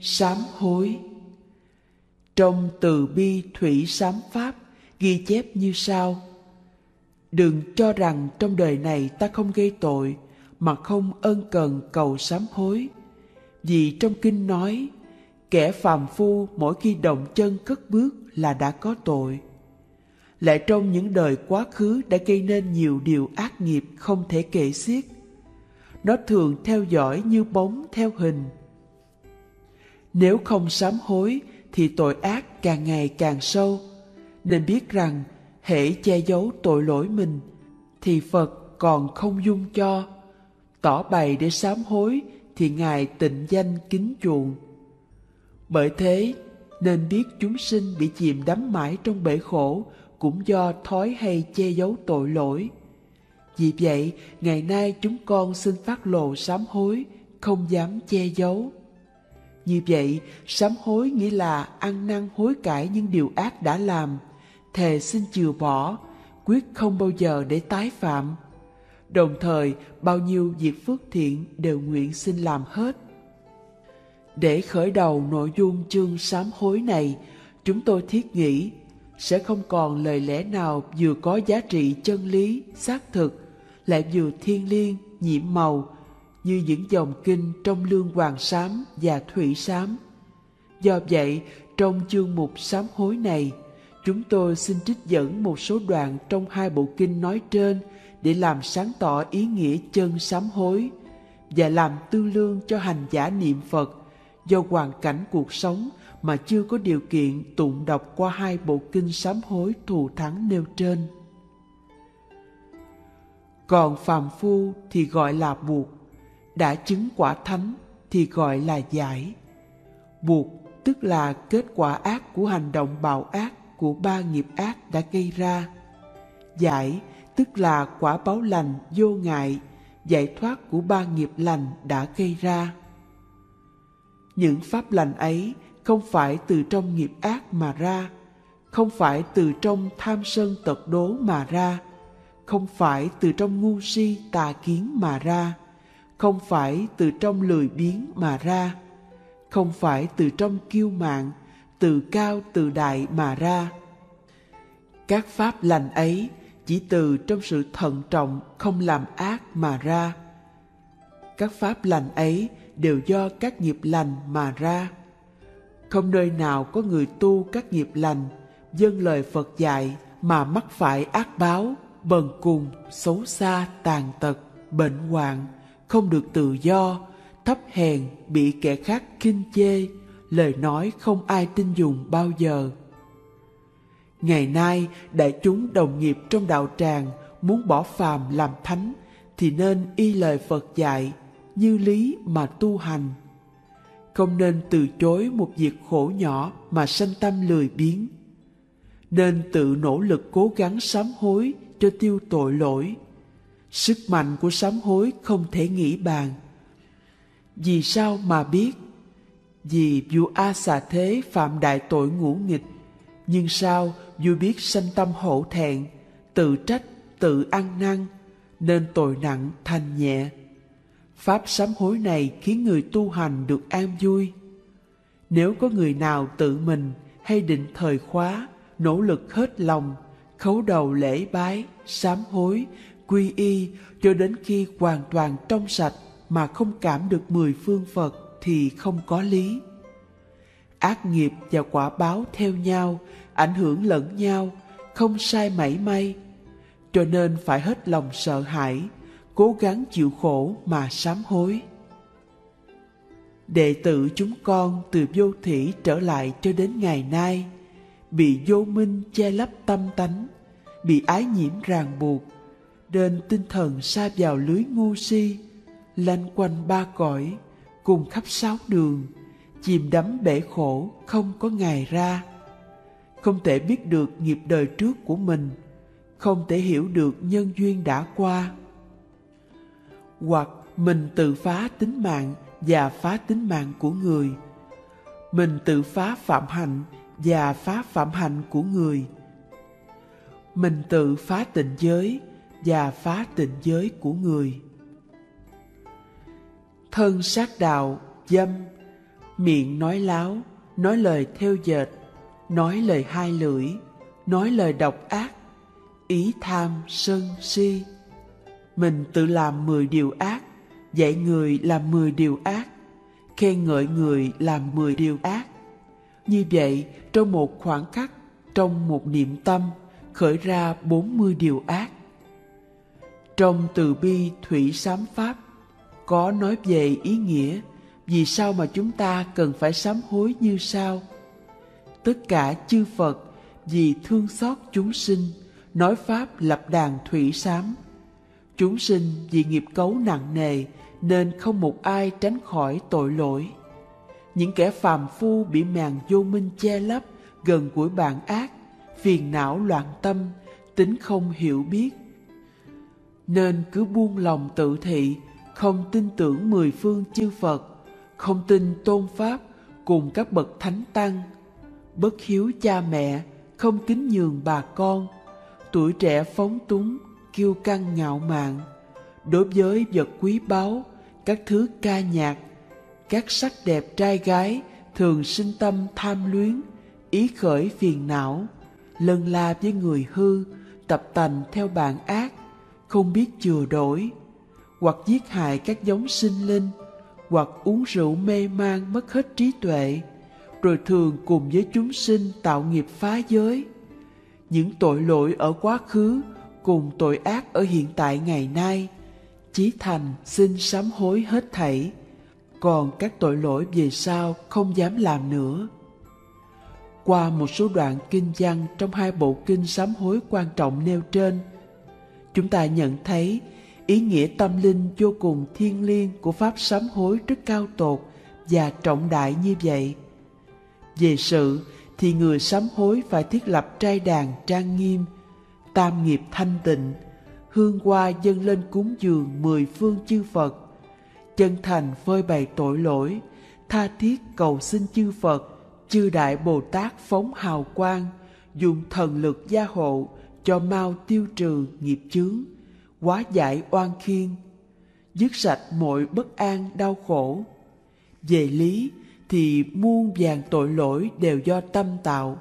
sám hối. Trong từ bi thủy sám pháp ghi chép như sau. Đừng cho rằng trong đời này ta không gây tội, mà không ân cần cầu sám hối. Vì trong kinh nói, kẻ phàm phu mỗi khi động chân cất bước là đã có tội. Lại trong những đời quá khứ đã gây nên nhiều điều ác nghiệp không thể kể xiết. Nó thường theo dõi như bóng theo hình nếu không sám hối, thì tội ác càng ngày càng sâu. Nên biết rằng, hễ che giấu tội lỗi mình, thì phật còn không dung cho. Tỏ bày để sám hối, thì ngài tịnh danh kính chuộng. Bởi thế, nên biết chúng sinh bị chìm đắm mãi trong bể khổ cũng do thói hay che giấu tội lỗi. Vì vậy, ngày nay chúng con xin phát lộ sám hối, không dám che giấu như vậy, sám hối nghĩa là ăn năn hối cải những điều ác đã làm. Thề xin chừa bỏ, quyết không bao giờ để tái phạm. Đồng thời, bao nhiêu việc phước thiện đều nguyện xin làm hết. Để khởi đầu nội dung chương sám hối này, chúng tôi thiết nghĩ sẽ không còn lời lẽ nào vừa có giá trị chân lý, xác thực, lại vừa thiên liêng, nhiệm màu như những dòng kinh trong lương hoàng sám và thủy sám do vậy trong chương mục sám hối này chúng tôi xin trích dẫn một số đoạn trong hai bộ kinh nói trên để làm sáng tỏ ý nghĩa chân sám hối và làm tư lương cho hành giả niệm Phật do hoàn cảnh cuộc sống mà chưa có điều kiện tụng đọc qua hai bộ kinh sám hối thù thắng nêu trên. Còn phàm phu thì gọi là buộc, đã chứng quả thánh thì gọi là giải. Buộc tức là kết quả ác của hành động bạo ác của ba nghiệp ác đã gây ra. Giải tức là quả báo lành vô ngại, giải thoát của ba nghiệp lành đã gây ra. Những pháp lành ấy không phải từ trong nghiệp ác mà ra, không phải từ trong tham sân tật đố mà ra, không phải từ trong ngu si tà kiến mà ra, không phải từ trong lười biếng mà ra, không phải từ trong kiêu mạn, từ cao từ đại mà ra. Các pháp lành ấy chỉ từ trong sự thận trọng không làm ác mà ra. Các pháp lành ấy đều do các nghiệp lành mà ra. Không nơi nào có người tu các nghiệp lành, dân lời Phật dạy mà mắc phải ác báo, bần cùng, xấu xa, tàn tật, bệnh hoạn, không được tự do, thấp hèn, bị kẻ khác kinh chê, lời nói không ai tin dùng bao giờ. Ngày nay, đại chúng đồng nghiệp trong đạo tràng muốn bỏ phàm làm thánh thì nên y lời Phật dạy, như lý mà tu hành. Không nên từ chối một việc khổ nhỏ mà sanh tâm lười biếng. Nên tự nỗ lực cố gắng sám hối cho tiêu tội lỗi. Sức mạnh của sám hối không thể nghĩ bàn. Vì sao mà biết? Vì vua A xà thế phạm đại tội ngũ nghịch, nhưng sao vua biết sanh tâm hổ thẹn, tự trách, tự ăn năn, nên tội nặng thành nhẹ. Pháp sám hối này khiến người tu hành được an vui. Nếu có người nào tự mình hay định thời khóa, nỗ lực hết lòng, khấu đầu lễ bái, sám hối, quy y cho đến khi hoàn toàn trong sạch mà không cảm được mười phương Phật thì không có lý. Ác nghiệp và quả báo theo nhau, ảnh hưởng lẫn nhau, không sai mảy may. Cho nên phải hết lòng sợ hãi, cố gắng chịu khổ mà sám hối. Đệ tử chúng con từ vô thủy trở lại cho đến ngày nay, bị vô minh che lấp tâm tánh, bị ái nhiễm ràng buộc, nên tinh thần sa vào lưới ngu si, lanh quanh ba cõi, cùng khắp sáu đường, chìm đắm bể khổ không có ngày ra. Không thể biết được nghiệp đời trước của mình, không thể hiểu được nhân duyên đã qua. Hoặc mình tự phá tính mạng và phá tính mạng của người. Mình tự phá phạm hạnh và phá phạm hạnh của người. Mình tự phá tịnh giới và phá tịnh giới của người thân sát đạo dâm miệng nói láo, nói lời theo dệt, nói lời hai lưỡi, nói lời độc ác, ý tham, sân, si. Mình tự làm mười điều ác, dạy người làm mười điều ác, khen ngợi người làm mười điều ác. Như vậy, trong một khoảng khắc, trong một niệm tâm, khởi ra bốn mươi điều ác. Trong từ bi thủy sám pháp, có nói về ý nghĩa vì sao mà chúng ta cần phải sám hối như sau. Tất cả chư Phật vì thương xót chúng sinh, nói Pháp lập đàn thủy sám. Chúng sinh vì nghiệp cấu nặng nề nên không một ai tránh khỏi tội lỗi. Những kẻ phàm phu bị màn vô minh che lấp, gần gũi bạn ác, phiền não loạn tâm, tính không hiểu biết. Nên cứ buông lòng tự thị, không tin tưởng mười phương chư Phật, không tin tôn Pháp cùng các bậc thánh tăng, bất hiếu cha mẹ, không kính nhường bà con, tuổi trẻ phóng túng, kiêu căng ngạo mạn. Đối với vật quý báu, các thứ ca nhạc, các sắc đẹp trai gái thường sinh tâm tham luyến, ý khởi phiền não, lân la với người hư, tập tành theo bạn ác, không biết chừa đổi, hoặc giết hại các giống sinh linh, hoặc uống rượu mê man mất hết trí tuệ, rồi thường cùng với chúng sinh tạo nghiệp phá giới. Những tội lỗi ở quá khứ cùng tội ác ở hiện tại ngày nay, Chí Thành xin sám hối hết thảy, còn các tội lỗi về sau không dám làm nữa. Qua một số đoạn kinh văn trong hai bộ kinh sám hối quan trọng nêu trên, chúng ta nhận thấy ý nghĩa tâm linh vô cùng thiêng liêng của pháp sám hối rất cao tột và trọng đại như vậy. Về sự thì người sám hối phải thiết lập trai đàn trang nghiêm, tam nghiệp thanh tịnh, hương hoa dâng lên cúng dường mười phương chư Phật, chân thành phơi bày tội lỗi, tha thiết cầu xin chư Phật, chư Đại Bồ Tát phóng hào quang, dùng thần lực gia hộ cho mau tiêu trừ nghiệp chướng, hóa giải oan khiên, dứt sạch mọi bất an đau khổ. Về lý thì muôn vàng tội lỗi đều do tâm tạo.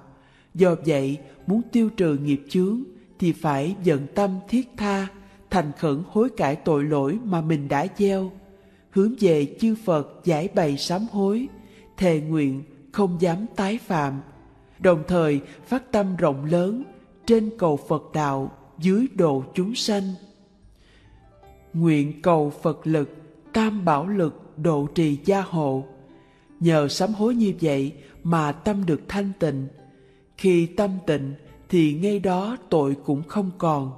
Do vậy, muốn tiêu trừ nghiệp chướng thì phải dần tâm thiết tha, thành khẩn hối cải tội lỗi mà mình đã gieo, hướng về chư Phật giải bày sám hối, thề nguyện không dám tái phạm, đồng thời phát tâm rộng lớn trên cầu Phật đạo, dưới độ chúng sanh. Nguyện cầu Phật lực, tam bảo lực độ trì gia hộ. Nhờ sám hối như vậy mà tâm được thanh tịnh. Khi tâm tịnh thì ngay đó tội cũng không còn.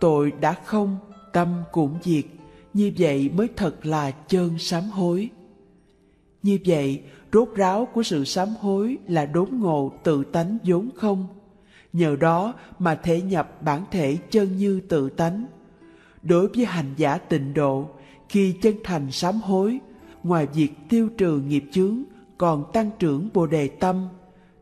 Tội đã không, tâm cũng diệt, như vậy mới thật là chân sám hối. Như vậy, rốt ráo của sự sám hối là đốn ngộ tự tánh vốn không. Nhờ đó mà thể nhập bản thể chân như tự tánh. Đối với hành giả tịnh độ, khi chân thành sám hối, ngoài việc tiêu trừ nghiệp chướng, còn tăng trưởng bồ đề tâm,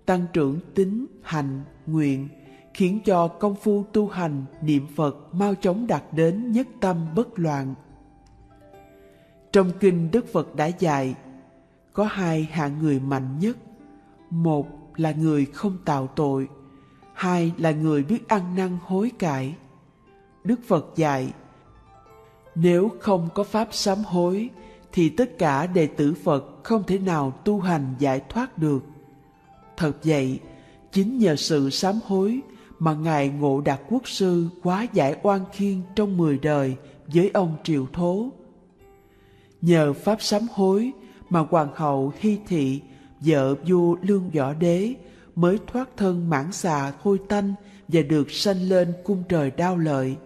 tăng trưởng tính, hành, nguyện, khiến cho công phu tu hành niệm Phật mau chóng đạt đến nhất tâm bất loạn. Trong kinh Đức Phật đã dạy, có hai hạng người mạnh nhất. Một là người không tạo tội, hai là người biết ăn năn hối cải. Đức Phật dạy, nếu không có pháp sám hối, thì tất cả đệ tử Phật không thể nào tu hành giải thoát được. Thật vậy, chính nhờ sự sám hối mà Ngài Ngộ Đạt Quốc Sư quá giải oan khiên trong mười đời với ông Triệu Thố. Nhờ Pháp sám hối mà Hoàng hậu Hy Thị, vợ vua Lương Võ Đế mới thoát thân mãn xà hôi tanh và được sanh lên cung trời đao lợi.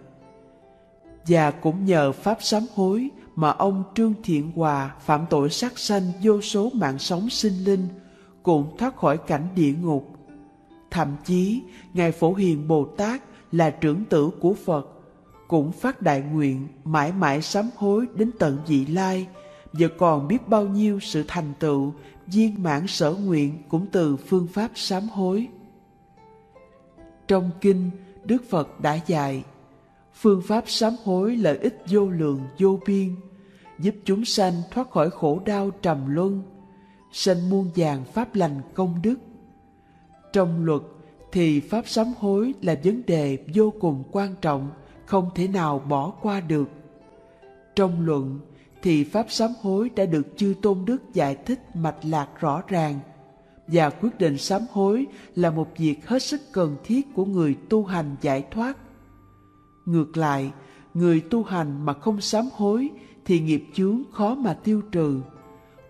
Và cũng nhờ Pháp sám hối mà ông Trương Thiện Hòa phạm tội sát sanh vô số mạng sống sinh linh cũng thoát khỏi cảnh địa ngục. Thậm chí, Ngài Phổ Hiền Bồ Tát là trưởng tử của Phật, cũng phát đại nguyện mãi mãi sám hối đến tận vị lai, và còn biết bao nhiêu sự thành tựu, viên mãn sở nguyện cũng từ phương pháp sám hối. Trong kinh, Đức Phật đã dạy, phương pháp sám hối lợi ích vô lượng vô biên, giúp chúng sanh thoát khỏi khổ đau trầm luân, sanh muôn vàng pháp lành công đức. Trong luật thì pháp sám hối là vấn đề vô cùng quan trọng, không thể nào bỏ qua được. Trong luận thì pháp sám hối đã được chư tôn đức giải thích mạch lạc rõ ràng và quyết định sám hối là một việc hết sức cần thiết của người tu hành giải thoát. Ngược lại, người tu hành mà không sám hối thì nghiệp chướng khó mà tiêu trừ,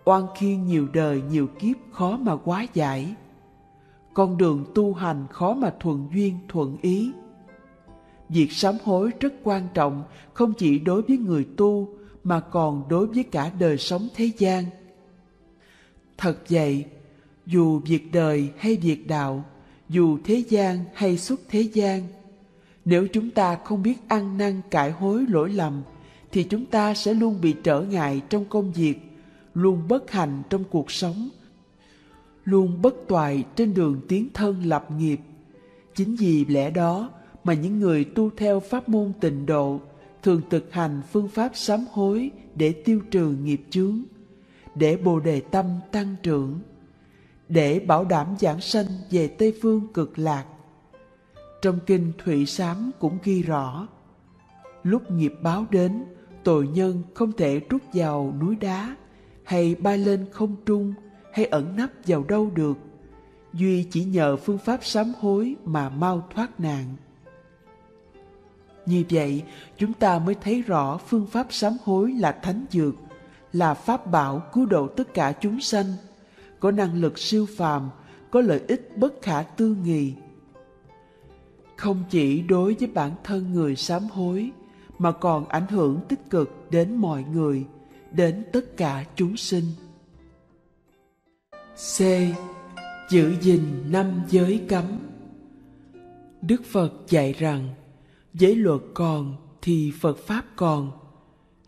oan khiên nhiều đời nhiều kiếp khó mà quá giải. Con đường tu hành khó mà thuận duyên thuận ý. Việc sám hối rất quan trọng không chỉ đối với người tu mà còn đối với cả đời sống thế gian. Thật vậy, dù việc đời hay việc đạo, dù thế gian hay xuất thế gian, nếu chúng ta không biết ăn năn cải hối lỗi lầm, thì chúng ta sẽ luôn bị trở ngại trong công việc, luôn bất hạnh trong cuộc sống, luôn bất toại trên đường tiến thân lập nghiệp. Chính vì lẽ đó mà những người tu theo pháp môn tịnh độ thường thực hành phương pháp sám hối để tiêu trừ nghiệp chướng, để bồ đề tâm tăng trưởng, để bảo đảm giảng sanh về Tây Phương cực lạc. Trong kinh Thụy Sám cũng ghi rõ, lúc nghiệp báo đến, tội nhân không thể rút vào núi đá, hay bay lên không trung, hay ẩn nấp vào đâu được. Duy chỉ nhờ phương pháp sám hối mà mau thoát nạn. Như vậy, chúng ta mới thấy rõ phương pháp sám hối là thánh dược, là pháp bảo cứu độ tất cả chúng sanh, có năng lực siêu phàm, có lợi ích bất khả tư nghị. Không chỉ đối với bản thân người sám hối, mà còn ảnh hưởng tích cực đến mọi người, đến tất cả chúng sinh. C. Giữ gìn năm giới cấm Đức Phật dạy rằng giới luật còn thì Phật Pháp còn.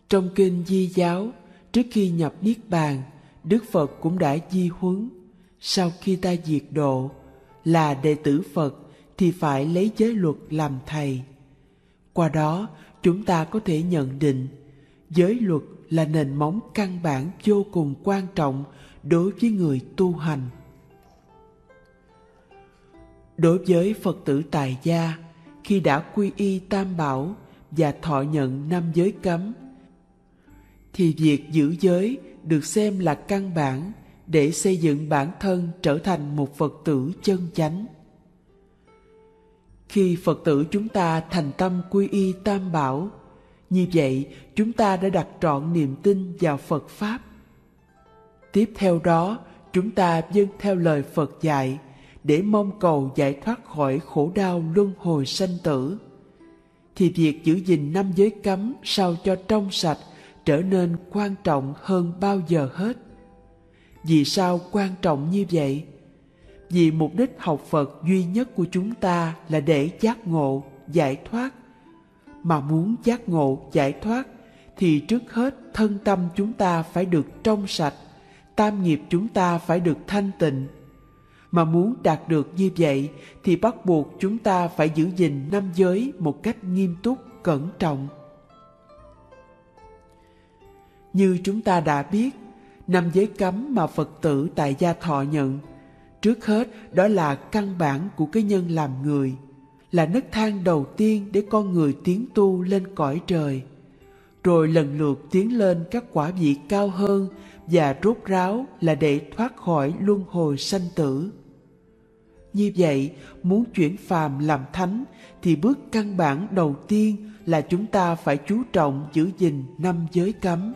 Trong kinh Di Giáo, trước khi nhập Niết Bàn, Đức Phật cũng đã di huấn, sau khi ta diệt độ, là đệ tử Phật thì phải lấy giới luật làm thầy. Qua đó, chúng ta có thể nhận định giới luật là nền móng căn bản vô cùng quan trọng đối với người tu hành. Đối với Phật tử tại gia, khi đã quy y tam bảo và thọ nhận năm giới cấm, thì việc giữ giới được xem là căn bản để xây dựng bản thân trở thành một phật tử chân chánh. Khi phật tử chúng ta thành tâm quy y tam bảo, như vậy chúng ta đã đặt trọn niềm tin vào phật pháp. Tiếp theo đó, chúng ta dâng theo lời phật dạy để mong cầu giải thoát khỏi khổ đau luân hồi sanh tử. Thì việc giữ gìn năm giới cấm sao cho trong sạch trở nên quan trọng hơn bao giờ hết. Vì sao quan trọng như vậy? Vì mục đích học phật duy nhất của chúng ta là để giác ngộ, giải thoát. Mà muốn giác ngộ, giải thoát thì trước hết thân tâm chúng ta phải được trong sạch, tam nghiệp chúng ta phải được thanh tịnh mà muốn đạt được như vậy, thì bắt buộc chúng ta phải giữ gìn năm giới một cách nghiêm túc, cẩn trọng. Như chúng ta đã biết, năm giới cấm mà phật tử tại gia thọ nhận, trước hết đó là căn bản của cái nhân làm người, là nấc thang đầu tiên để con người tiến tu lên cõi trời. Rồi lần lượt tiến lên các quả vị cao hơn và rốt ráo là để thoát khỏi luân hồi sanh tử như vậy, muốn chuyển phàm làm thánh thì bước căn bản đầu tiên là chúng ta phải chú trọng giữ gìn năm giới cấm.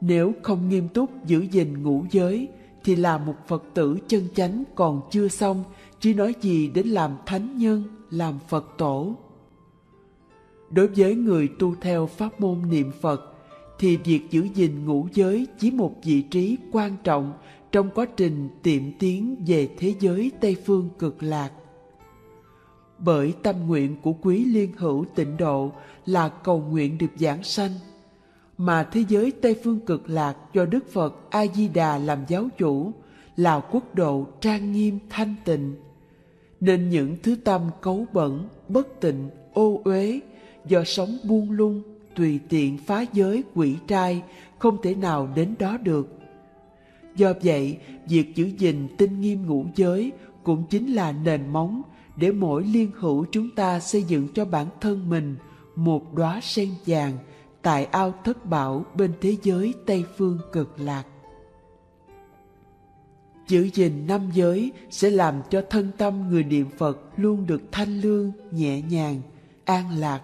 Nếu không nghiêm túc giữ gìn ngũ giới thì là một Phật tử chân chánh còn chưa xong, chứ nói gì đến làm thánh nhân, làm Phật tổ. Đối với người tu theo pháp môn niệm Phật, thì việc giữ gìn ngũ giới chỉ một vị trí quan trọng trong quá trình tiệm tiến về thế giới Tây Phương cực lạc. Bởi tâm nguyện của quý liên hữu tịnh độ là cầu nguyện được giảng sanh, mà thế giới Tây Phương cực lạc do Đức Phật A-di-đà làm giáo chủ là quốc độ trang nghiêm thanh tịnh, nên những thứ tâm cấu bẩn, bất tịnh, ô uế do sống buông lung, tùy tiện phá giới quỷ trai không thể nào đến đó được Do vậy, việc giữ gìn tinh nghiêm ngũ giới cũng chính là nền móng để mỗi liên hữu chúng ta xây dựng cho bản thân mình một đóa sen vàng tại ao thất bảo bên thế giới Tây phương cực lạc. Giữ gìn năm giới sẽ làm cho thân tâm người niệm Phật luôn được thanh lương, nhẹ nhàng, an lạc.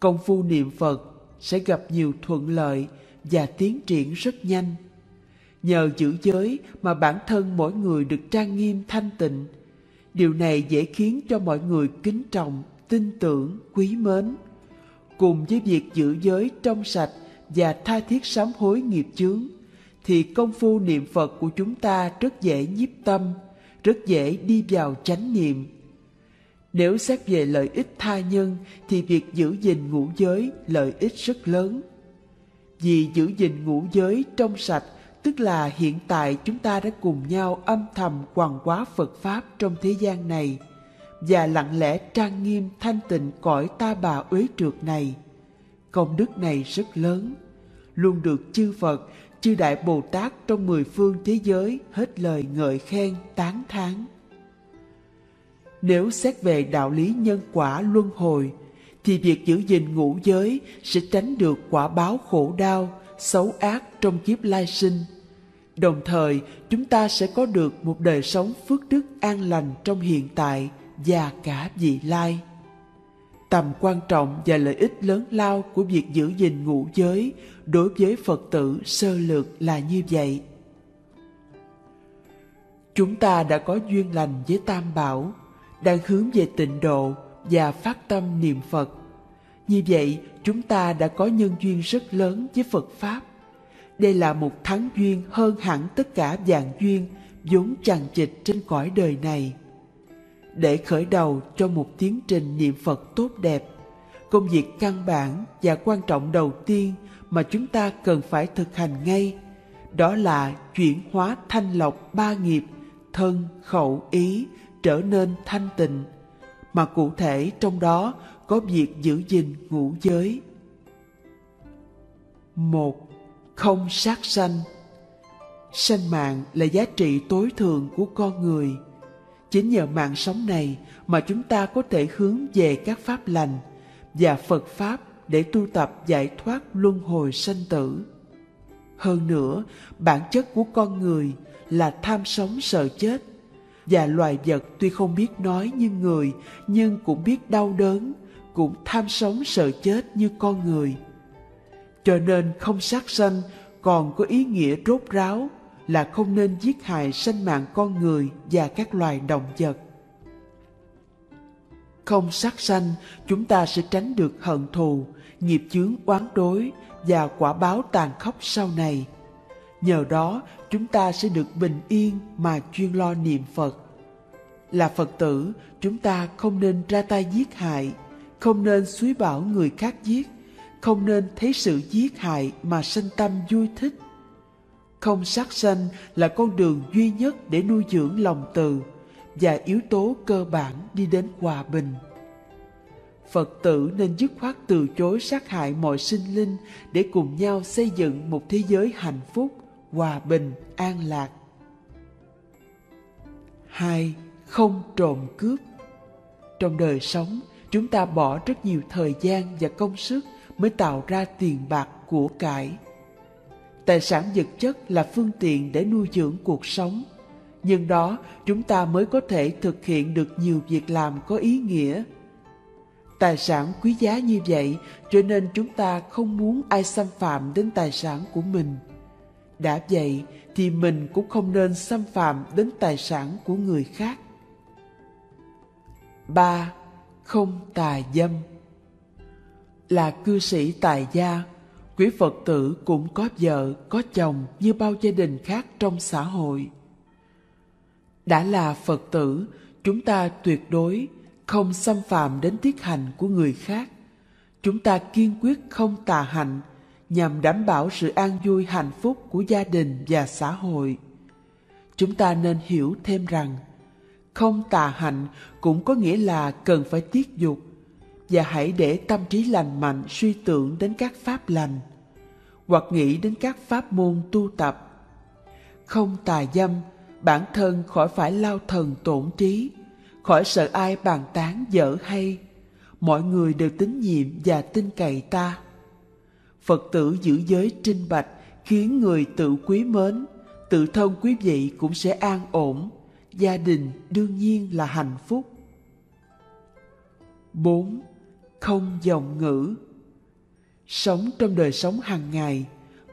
Công phu niệm Phật sẽ gặp nhiều thuận lợi và tiến triển rất nhanh. Nhờ giữ giới mà bản thân mỗi người được trang nghiêm thanh tịnh. Điều này dễ khiến cho mọi người kính trọng, tin tưởng, quý mến. Cùng với việc giữ giới trong sạch và tha thiết sám hối nghiệp chướng, thì công phu niệm Phật của chúng ta rất dễ nhiếp tâm, rất dễ đi vào chánh niệm. Nếu xét về lợi ích tha nhân thì việc giữ gìn ngũ giới lợi ích rất lớn. Vì giữ gìn ngũ giới trong sạch tức là hiện tại chúng ta đã cùng nhau âm thầm hoàn quá Phật Pháp trong thế gian này và lặng lẽ trang nghiêm thanh tịnh cõi ta bà uế trượt này. Công đức này rất lớn, luôn được chư Phật chư Đại Bồ Tát trong mười phương thế giới hết lời ngợi khen tán thán. Nếu xét về đạo lý nhân quả luân hồi, thì việc giữ gìn ngũ giới sẽ tránh được quả báo khổ đau, xấu ác trong kiếp lai sinh. Đồng thời, chúng ta sẽ có được một đời sống phước đức an lành trong hiện tại và cả vị lai. Tầm quan trọng và lợi ích lớn lao của việc giữ gìn ngũ giới đối với Phật tử sơ lược là như vậy. Chúng ta đã có duyên lành với Tam Bảo, đang hướng về tịnh độ và phát tâm niệm Phật. Như vậy, chúng ta đã có nhân duyên rất lớn với Phật Pháp. Đây là một thắng duyên hơn hẳn tất cả dạng duyên vốn tràn trịch trên cõi đời này. Để khởi đầu cho một tiến trình niệm Phật tốt đẹp, công việc căn bản và quan trọng đầu tiên mà chúng ta cần phải thực hành ngay đó là chuyển hóa thanh lọc ba nghiệp thân khẩu ý trở nên thanh tịnh mà cụ thể trong đó có việc giữ gìn ngũ giới. Một không sát sanh. Sanh mạng là giá trị tối thượng của con người. Chính nhờ mạng sống này mà chúng ta có thể hướng về các pháp lành và phật pháp để tu tập giải thoát luân hồi sanh tử. Hơn nữa, bản chất của con người là tham sống sợ chết. Và loài vật tuy không biết nói như người nhưng cũng biết đau đớn, cũng tham sống sợ chết như con người. Cho nên không sát sanh còn có ý nghĩa rốt ráo là không nên giết hại sinh mạng con người và các loài động vật. Không sát sanh, chúng ta sẽ tránh được hận thù, nghiệp chướng oán đối và quả báo tàn khốc sau này. Nhờ đó, chúng ta sẽ được bình yên mà chuyên lo niệm Phật. Là Phật tử, chúng ta không nên ra tay giết hại, không nên suối bảo người khác giết, không nên thấy sự giết hại mà sinh tâm vui thích. Không sát sanh là con đường duy nhất để nuôi dưỡng lòng từ và yếu tố cơ bản đi đến hòa bình. Phật tử nên dứt khoát từ chối sát hại mọi sinh linh để cùng nhau xây dựng một thế giới hạnh phúc, hòa bình, an lạc. 2. Không trộm cướp Trong đời sống, chúng ta bỏ rất nhiều thời gian và công sức mới tạo ra tiền bạc của cải. Tài sản vật chất là phương tiện để nuôi dưỡng cuộc sống, nhưng đó chúng ta mới có thể thực hiện được nhiều việc làm có ý nghĩa Tài sản quý giá như vậy cho nên chúng ta không muốn ai xâm phạm đến tài sản của mình. Đã vậy thì mình cũng không nên xâm phạm đến tài sản của người khác. 3. Không tà dâm Là cư sĩ tài gia, quý Phật tử cũng có vợ, có chồng như bao gia đình khác trong xã hội. Đã là Phật tử, chúng ta tuyệt đối không xâm phạm đến tiết hành của người khác. Chúng ta kiên quyết không tà hạnh nhằm đảm bảo sự an vui hạnh phúc của gia đình và xã hội. Chúng ta nên hiểu thêm rằng không tà hạnh cũng có nghĩa là cần phải tiết dục và hãy để tâm trí lành mạnh suy tưởng đến các pháp lành hoặc nghĩ đến các pháp môn tu tập không tà dâm, bản thân khỏi phải lao thần tổn trí, khỏi sợ ai bàn tán dở hay. Mọi người đều tín nhiệm và tin cậy ta. Phật tử giữ giới trinh bạch khiến người tự quý mến, tự thân quý vị cũng sẽ an ổn, gia đình đương nhiên là hạnh phúc. 4. Không giọng ngữ Sống trong đời sống hàng ngày,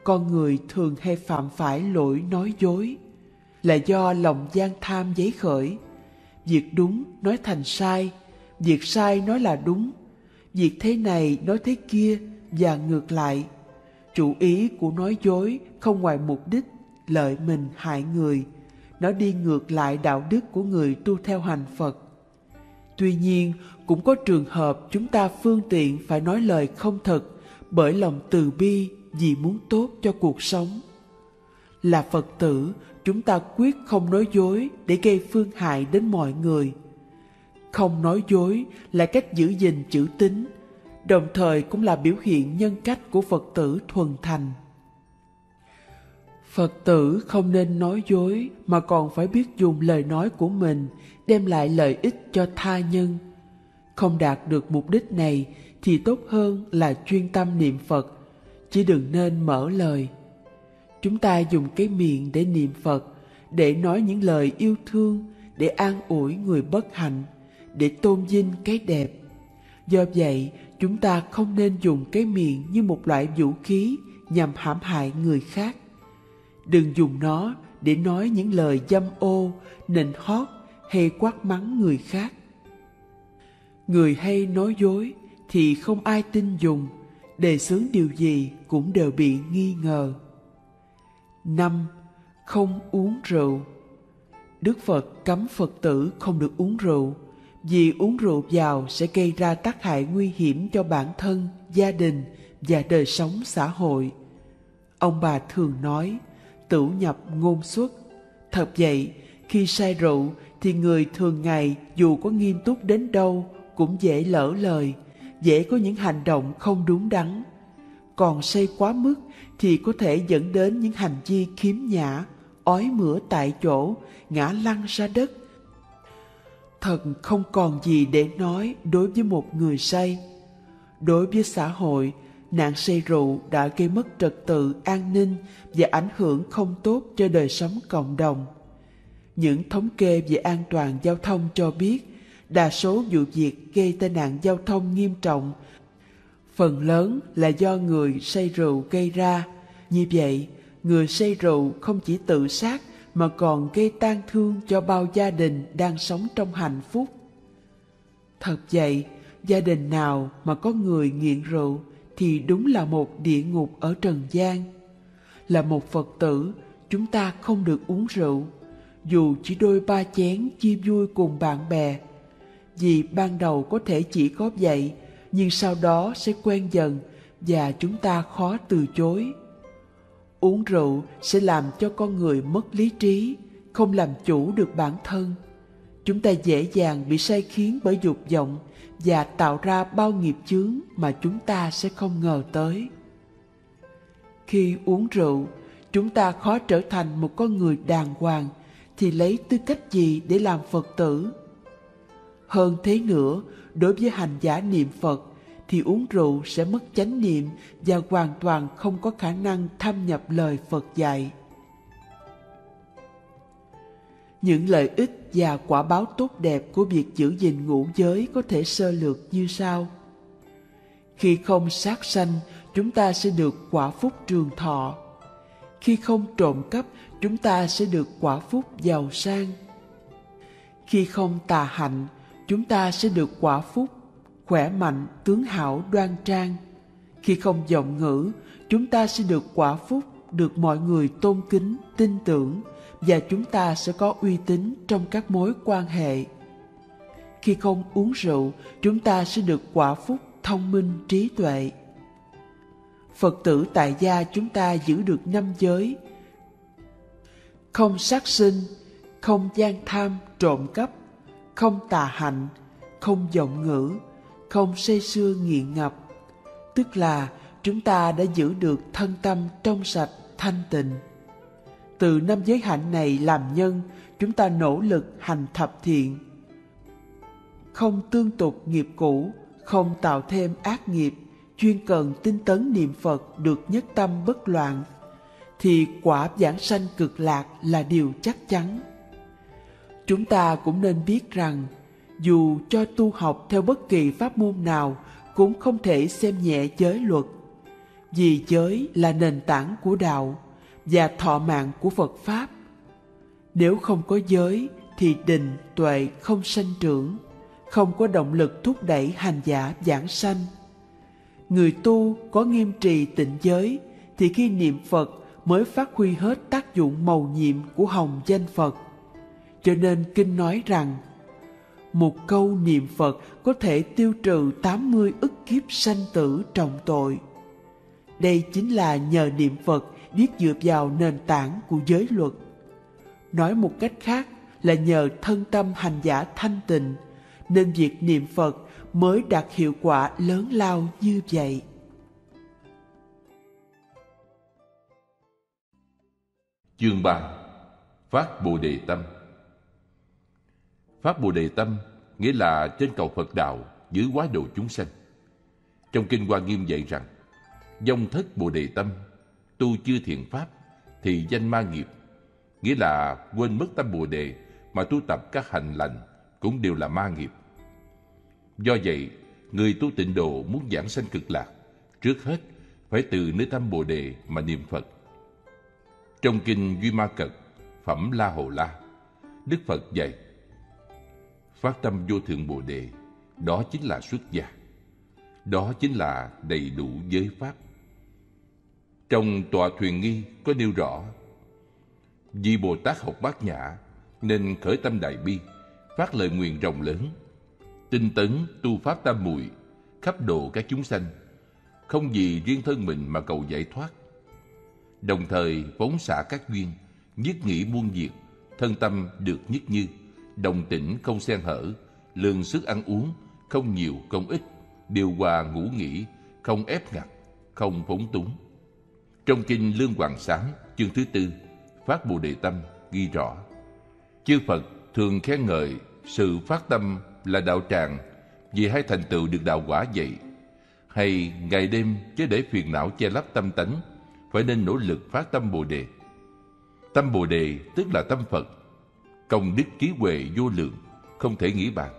con người thường hay phạm phải lỗi nói dối là do lòng gian tham giấy khởi. Việc đúng nói thành sai, việc sai nói là đúng, việc thế này nói thế kia và ngược lại. Chủ ý của nói dối không ngoài mục đích lợi mình hại người, nó đi ngược lại đạo đức của người tu theo hành Phật. Tuy nhiên, cũng có trường hợp chúng ta phương tiện phải nói lời không thật bởi lòng từ bi vì muốn tốt cho cuộc sống. Là Phật tử, chúng ta quyết không nói dối để gây phương hại đến mọi người. Không nói dối là cách giữ gìn chữ tín, đồng thời cũng là biểu hiện nhân cách của Phật tử thuần thành. Phật tử không nên nói dối mà còn phải biết dùng lời nói của mình đem lại lợi ích cho tha nhân. Không đạt được mục đích này thì tốt hơn là chuyên tâm niệm Phật, chỉ đừng nên mở lời. Chúng ta dùng cái miệng để niệm Phật, để nói những lời yêu thương, để an ủi người bất hạnh, để tôn vinh cái đẹp. Do vậy, chúng ta không nên dùng cái miệng như một loại vũ khí nhằm hãm hại người khác. Đừng dùng nó để nói những lời dâm ô, nịnh hót hay quát mắng người khác. Người hay nói dối thì không ai tin dùng, đề xướng điều gì cũng đều bị nghi ngờ. năm Không uống rượu Đức Phật cấm Phật tử không được uống rượu, vì uống rượu vào sẽ gây ra tác hại nguy hiểm cho bản thân, gia đình và đời sống xã hội. Ông bà thường nói, tử nhập ngôn xuất. Thật vậy, khi say rượu thì người thường ngày dù có nghiêm túc đến đâu cũng dễ lỡ lời, dễ có những hành động không đúng đắn. Còn say quá mức thì có thể dẫn đến những hành vi khiếm nhã, ói mửa tại chỗ, ngã lăn ra đất. Thật không còn gì để nói đối với một người say. Đối với xã hội, nạn say rượu đã gây mất trật tự an ninh và ảnh hưởng không tốt cho đời sống cộng đồng. Những thống kê về an toàn giao thông cho biết đa số vụ việc gây tai nạn giao thông nghiêm trọng phần lớn là do người say rượu gây ra. Như vậy, người say rượu không chỉ tự sát mà còn gây tang thương cho bao gia đình đang sống trong hạnh phúc. Thật vậy, gia đình nào mà có người nghiện rượu thì đúng là một địa ngục ở trần gian. Là một Phật tử, chúng ta không được uống rượu, dù chỉ đôi ba chén chia vui cùng bạn bè. Vì ban đầu có thể chỉ có vậy nhưng sau đó sẽ quen dần và chúng ta khó từ chối. Uống rượu sẽ làm cho con người mất lý trí không làm chủ được bản thân. Chúng ta dễ dàng bị say khiến bởi dục vọng và tạo ra bao nghiệp chướng mà chúng ta sẽ không ngờ tới khi uống rượu chúng ta khó trở thành một con người đàng hoàng thì lấy tư cách gì để làm phật tử hơn thế nữa, đối với hành giả niệm Phật thì uống rượu sẽ mất chánh niệm và hoàn toàn không có khả năng thâm nhập lời Phật dạy. Những lợi ích và quả báo tốt đẹp của việc giữ gìn ngũ giới có thể sơ lược như sau. Khi không sát sanh, chúng ta sẽ được quả phúc trường thọ. Khi không trộm cắp, chúng ta sẽ được quả phúc giàu sang. Khi không tà hạnh, chúng ta sẽ được quả phúc, khỏe mạnh, tướng hảo, đoan trang. Khi không giọng ngữ, chúng ta sẽ được quả phúc, được mọi người tôn kính, tin tưởng và chúng ta sẽ có uy tín trong các mối quan hệ. Khi không uống rượu, chúng ta sẽ được quả phúc, thông minh, trí tuệ. Phật tử tại gia chúng ta giữ được năm giới, không sát sinh, không gian tham, trộm cắp, không tà hạnh, không giọng ngữ, không say sưa nghiện ngập. Tức là chúng ta đã giữ được thân tâm trong sạch, thanh tịnh. Từ năm giới hạnh này làm nhân, chúng ta nỗ lực hành thập thiện. Không tương tục nghiệp cũ, không tạo thêm ác nghiệp, chuyên cần tinh tấn niệm Phật được nhất tâm bất loạn, thì quả giảng sanh cực lạc là điều chắc chắn. Chúng ta cũng nên biết rằng, dù cho tu học theo bất kỳ pháp môn nào cũng không thể xem nhẹ giới luật, vì giới là nền tảng của đạo và thọ mạng của Phật Pháp. Nếu không có giới thì định tuệ không sanh trưởng, không có động lực thúc đẩy hành giả giảng sanh. Người tu có nghiêm trì tịnh giới thì khi niệm Phật mới phát huy hết tác dụng màu nhiệm của hồng danh Phật. Cho nên Kinh nói rằng, một câu niệm Phật có thể tiêu trừ 80 ức kiếp sanh tử trọng tội. Đây chính là nhờ niệm Phật biết dựa vào nền tảng của giới luật. Nói một cách khác là nhờ thân tâm hành giả thanh tịnh, nên việc niệm Phật mới đạt hiệu quả lớn lao như vậy. Chương 3 Phát Bồ Đề Tâm Phát Bồ Đề Tâm nghĩa là trên cầu Phật Đạo giữ quá độ chúng sanh. Trong Kinh Hoa Nghiêm dạy rằng, dòng thất Bồ Đề Tâm, tu chưa thiện Pháp, thì danh ma nghiệp, nghĩa là quên mất tâm Bồ Đề mà tu tập các hành lành cũng đều là ma nghiệp. Do vậy, người tu tịnh độ muốn giảng sanh cực lạc, trước hết phải từ nơi tâm Bồ Đề mà niệm Phật. Trong Kinh Duy Ma Cật, Phẩm La Hồ La, Đức Phật dạy, phát tâm vô thượng Bồ Đề, đó chính là xuất gia. Đó chính là đầy đủ giới pháp. Trong tọa thuyền nghi có nêu rõ, vì Bồ Tát học bát nhã nên khởi tâm đại bi, phát lời nguyện rộng lớn, tinh tấn tu pháp tam muội khắp độ các chúng sanh, không vì riêng thân mình mà cầu giải thoát. Đồng thời phóng xả các duyên, nhất nghĩ muôn diệt, thân tâm được nhất như, đồng tĩnh không xen hở, lương sức ăn uống, không nhiều không ít, điều hòa ngủ nghỉ, không ép ngặt, không phóng túng. Trong kinh Lương Hoàng Sám, chương thứ tư, Phát Bồ Đề Tâm ghi rõ, chư Phật thường khen ngợi sự phát tâm là đạo tràng vì hai thành tựu được đạo quả vậy, hay ngày đêm chứ để phiền não che lấp tâm tánh, phải nên nỗ lực phát tâm Bồ Đề. Tâm Bồ Đề tức là tâm Phật, công đức trí huệ vô lượng, không thể nghĩ bàn.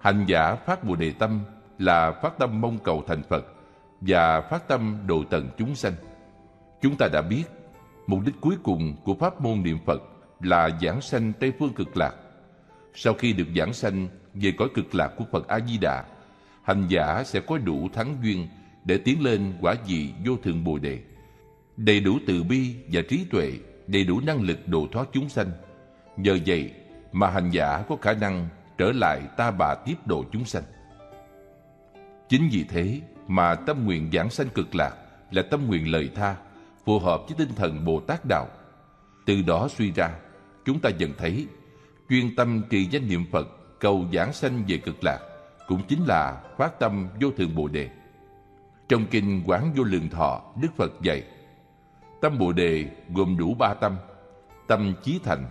Hành giả phát Bồ Đề Tâm là phát tâm mong cầu thành Phật và phát tâm độ tận chúng sanh. Chúng ta đã biết, mục đích cuối cùng của pháp môn niệm Phật là giảng sanh Tây Phương Cực Lạc. Sau khi được giảng sanh về cõi cực lạc của Phật A-di-đà, hành giả sẽ có đủ thắng duyên để tiến lên quả vị vô thượng Bồ Đề. Đầy đủ từ bi và trí tuệ, đầy đủ năng lực độ thoát chúng sanh. Nhờ vậy mà hành giả có khả năng trở lại ta bà tiếp độ chúng sanh. Chính vì thế mà tâm nguyện giảng sanh cực lạc là tâm nguyện lời tha, phù hợp với tinh thần Bồ Tát Đạo. Từ đó suy ra, chúng ta dần thấy chuyên tâm trì danh niệm Phật cầu giảng sanh về cực lạc cũng chính là phát tâm vô thượng Bồ Đề. Trong kinh Quán Vô Lượng Thọ, Đức Phật dạy, tâm Bồ Đề gồm đủ ba tâm, tâm chí thành,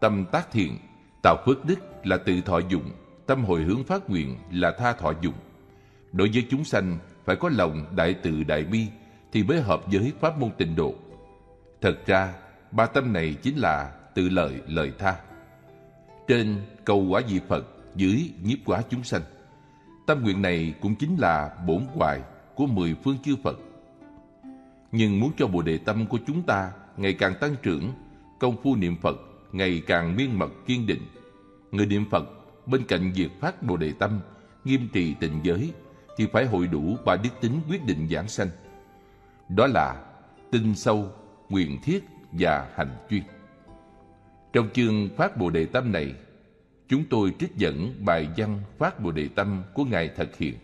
tâm tác thiện, tạo phước đức là tự thọ dụng, tâm hồi hướng phát nguyện là tha thọ dụng. Đối với chúng sanh phải có lòng đại từ đại bi thì mới hợp với pháp môn tịnh độ. Thật ra, ba tâm này chính là tự lợi lợi tha. Trên cầu quả vị Phật, dưới nhiếp quả chúng sanh. Tâm nguyện này cũng chính là bổn hoài của mười phương chư Phật. Nhưng muốn cho Bồ Đề Tâm của chúng ta ngày càng tăng trưởng, công phu niệm Phật ngày càng miên mật kiên định. Người niệm Phật bên cạnh việc phát Bồ Đề Tâm, nghiêm trì tịnh giới thì phải hội đủ ba đức tính quyết định giảng sanh. Đó là tinh sâu, nguyện thiết và hành chuyên. Trong chương Phát Bồ Đề Tâm này, chúng tôi trích dẫn bài văn Phát Bồ Đề Tâm của Ngài thực hiện.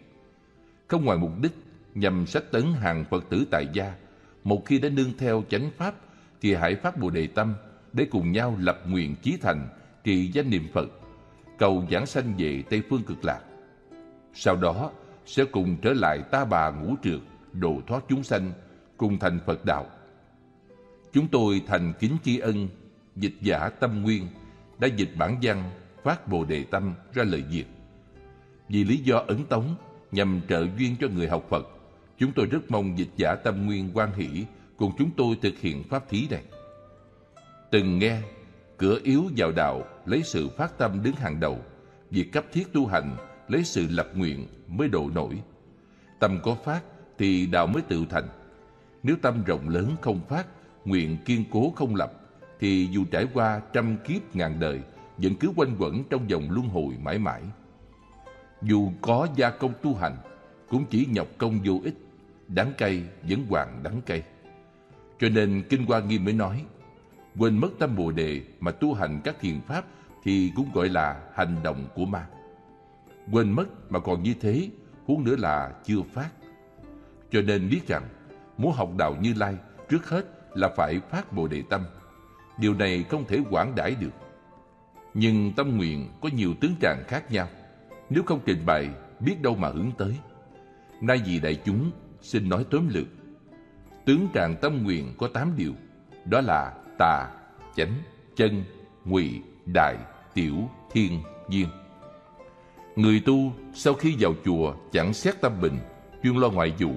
Không ngoài mục đích nhằm sách tấn hàng Phật tử tại gia, một khi đã nương theo chánh Pháp thì hãy phát Bồ Đề Tâm để cùng nhau lập nguyện chí thành trì danh niệm Phật, cầu giảng sanh về Tây Phương Cực Lạc. Sau đó sẽ cùng trở lại ta bà ngũ trượt, độ thoát chúng sanh, cùng thành Phật đạo. Chúng tôi thành kính tri ân dịch giả Tâm Nguyên đã dịch bản văn phát Bồ Đề Tâm ra lời diệt Vì lý do ấn tống nhằm trợ duyên cho người học Phật, chúng tôi rất mong dịch giả Tâm Nguyên quan hỷ cùng chúng tôi thực hiện pháp thí này. Từng nghe, cửa yếu vào đạo lấy sự phát tâm đứng hàng đầu, việc cấp thiết tu hành lấy sự lập nguyện mới độ nổi. Tâm có phát thì đạo mới tự thành. Nếu tâm rộng lớn không phát, nguyện kiên cố không lập, thì dù trải qua trăm kiếp ngàn đời, vẫn cứ quanh quẩn trong vòng luân hồi mãi mãi. Dù có gia công tu hành, cũng chỉ nhọc công vô ích, đắng cay vẫn hoàng đắng cay. Cho nên Kinh Hoa Nghiêm mới nói, quên mất tâm Bồ Đề mà tu hành các thiền pháp thì cũng gọi là hành động của ma. Quên mất mà còn như thế, huống nữa là chưa phát. Cho nên biết rằng, muốn học đạo Như Lai, trước hết là phải phát Bồ Đề Tâm. Điều này không thể quảng đãi được. Nhưng tâm nguyện có nhiều tướng trạng khác nhau. Nếu không trình bày, biết đâu mà hướng tới. Nay vì đại chúng, xin nói tóm lược. Tướng trạng tâm nguyện có tám điều. Đó là tà, chánh, chân, ngụy, đại, tiểu, thiên, duyên. Người tu sau khi vào chùa chẳng xét tâm bình, chuyên lo ngoại vụ,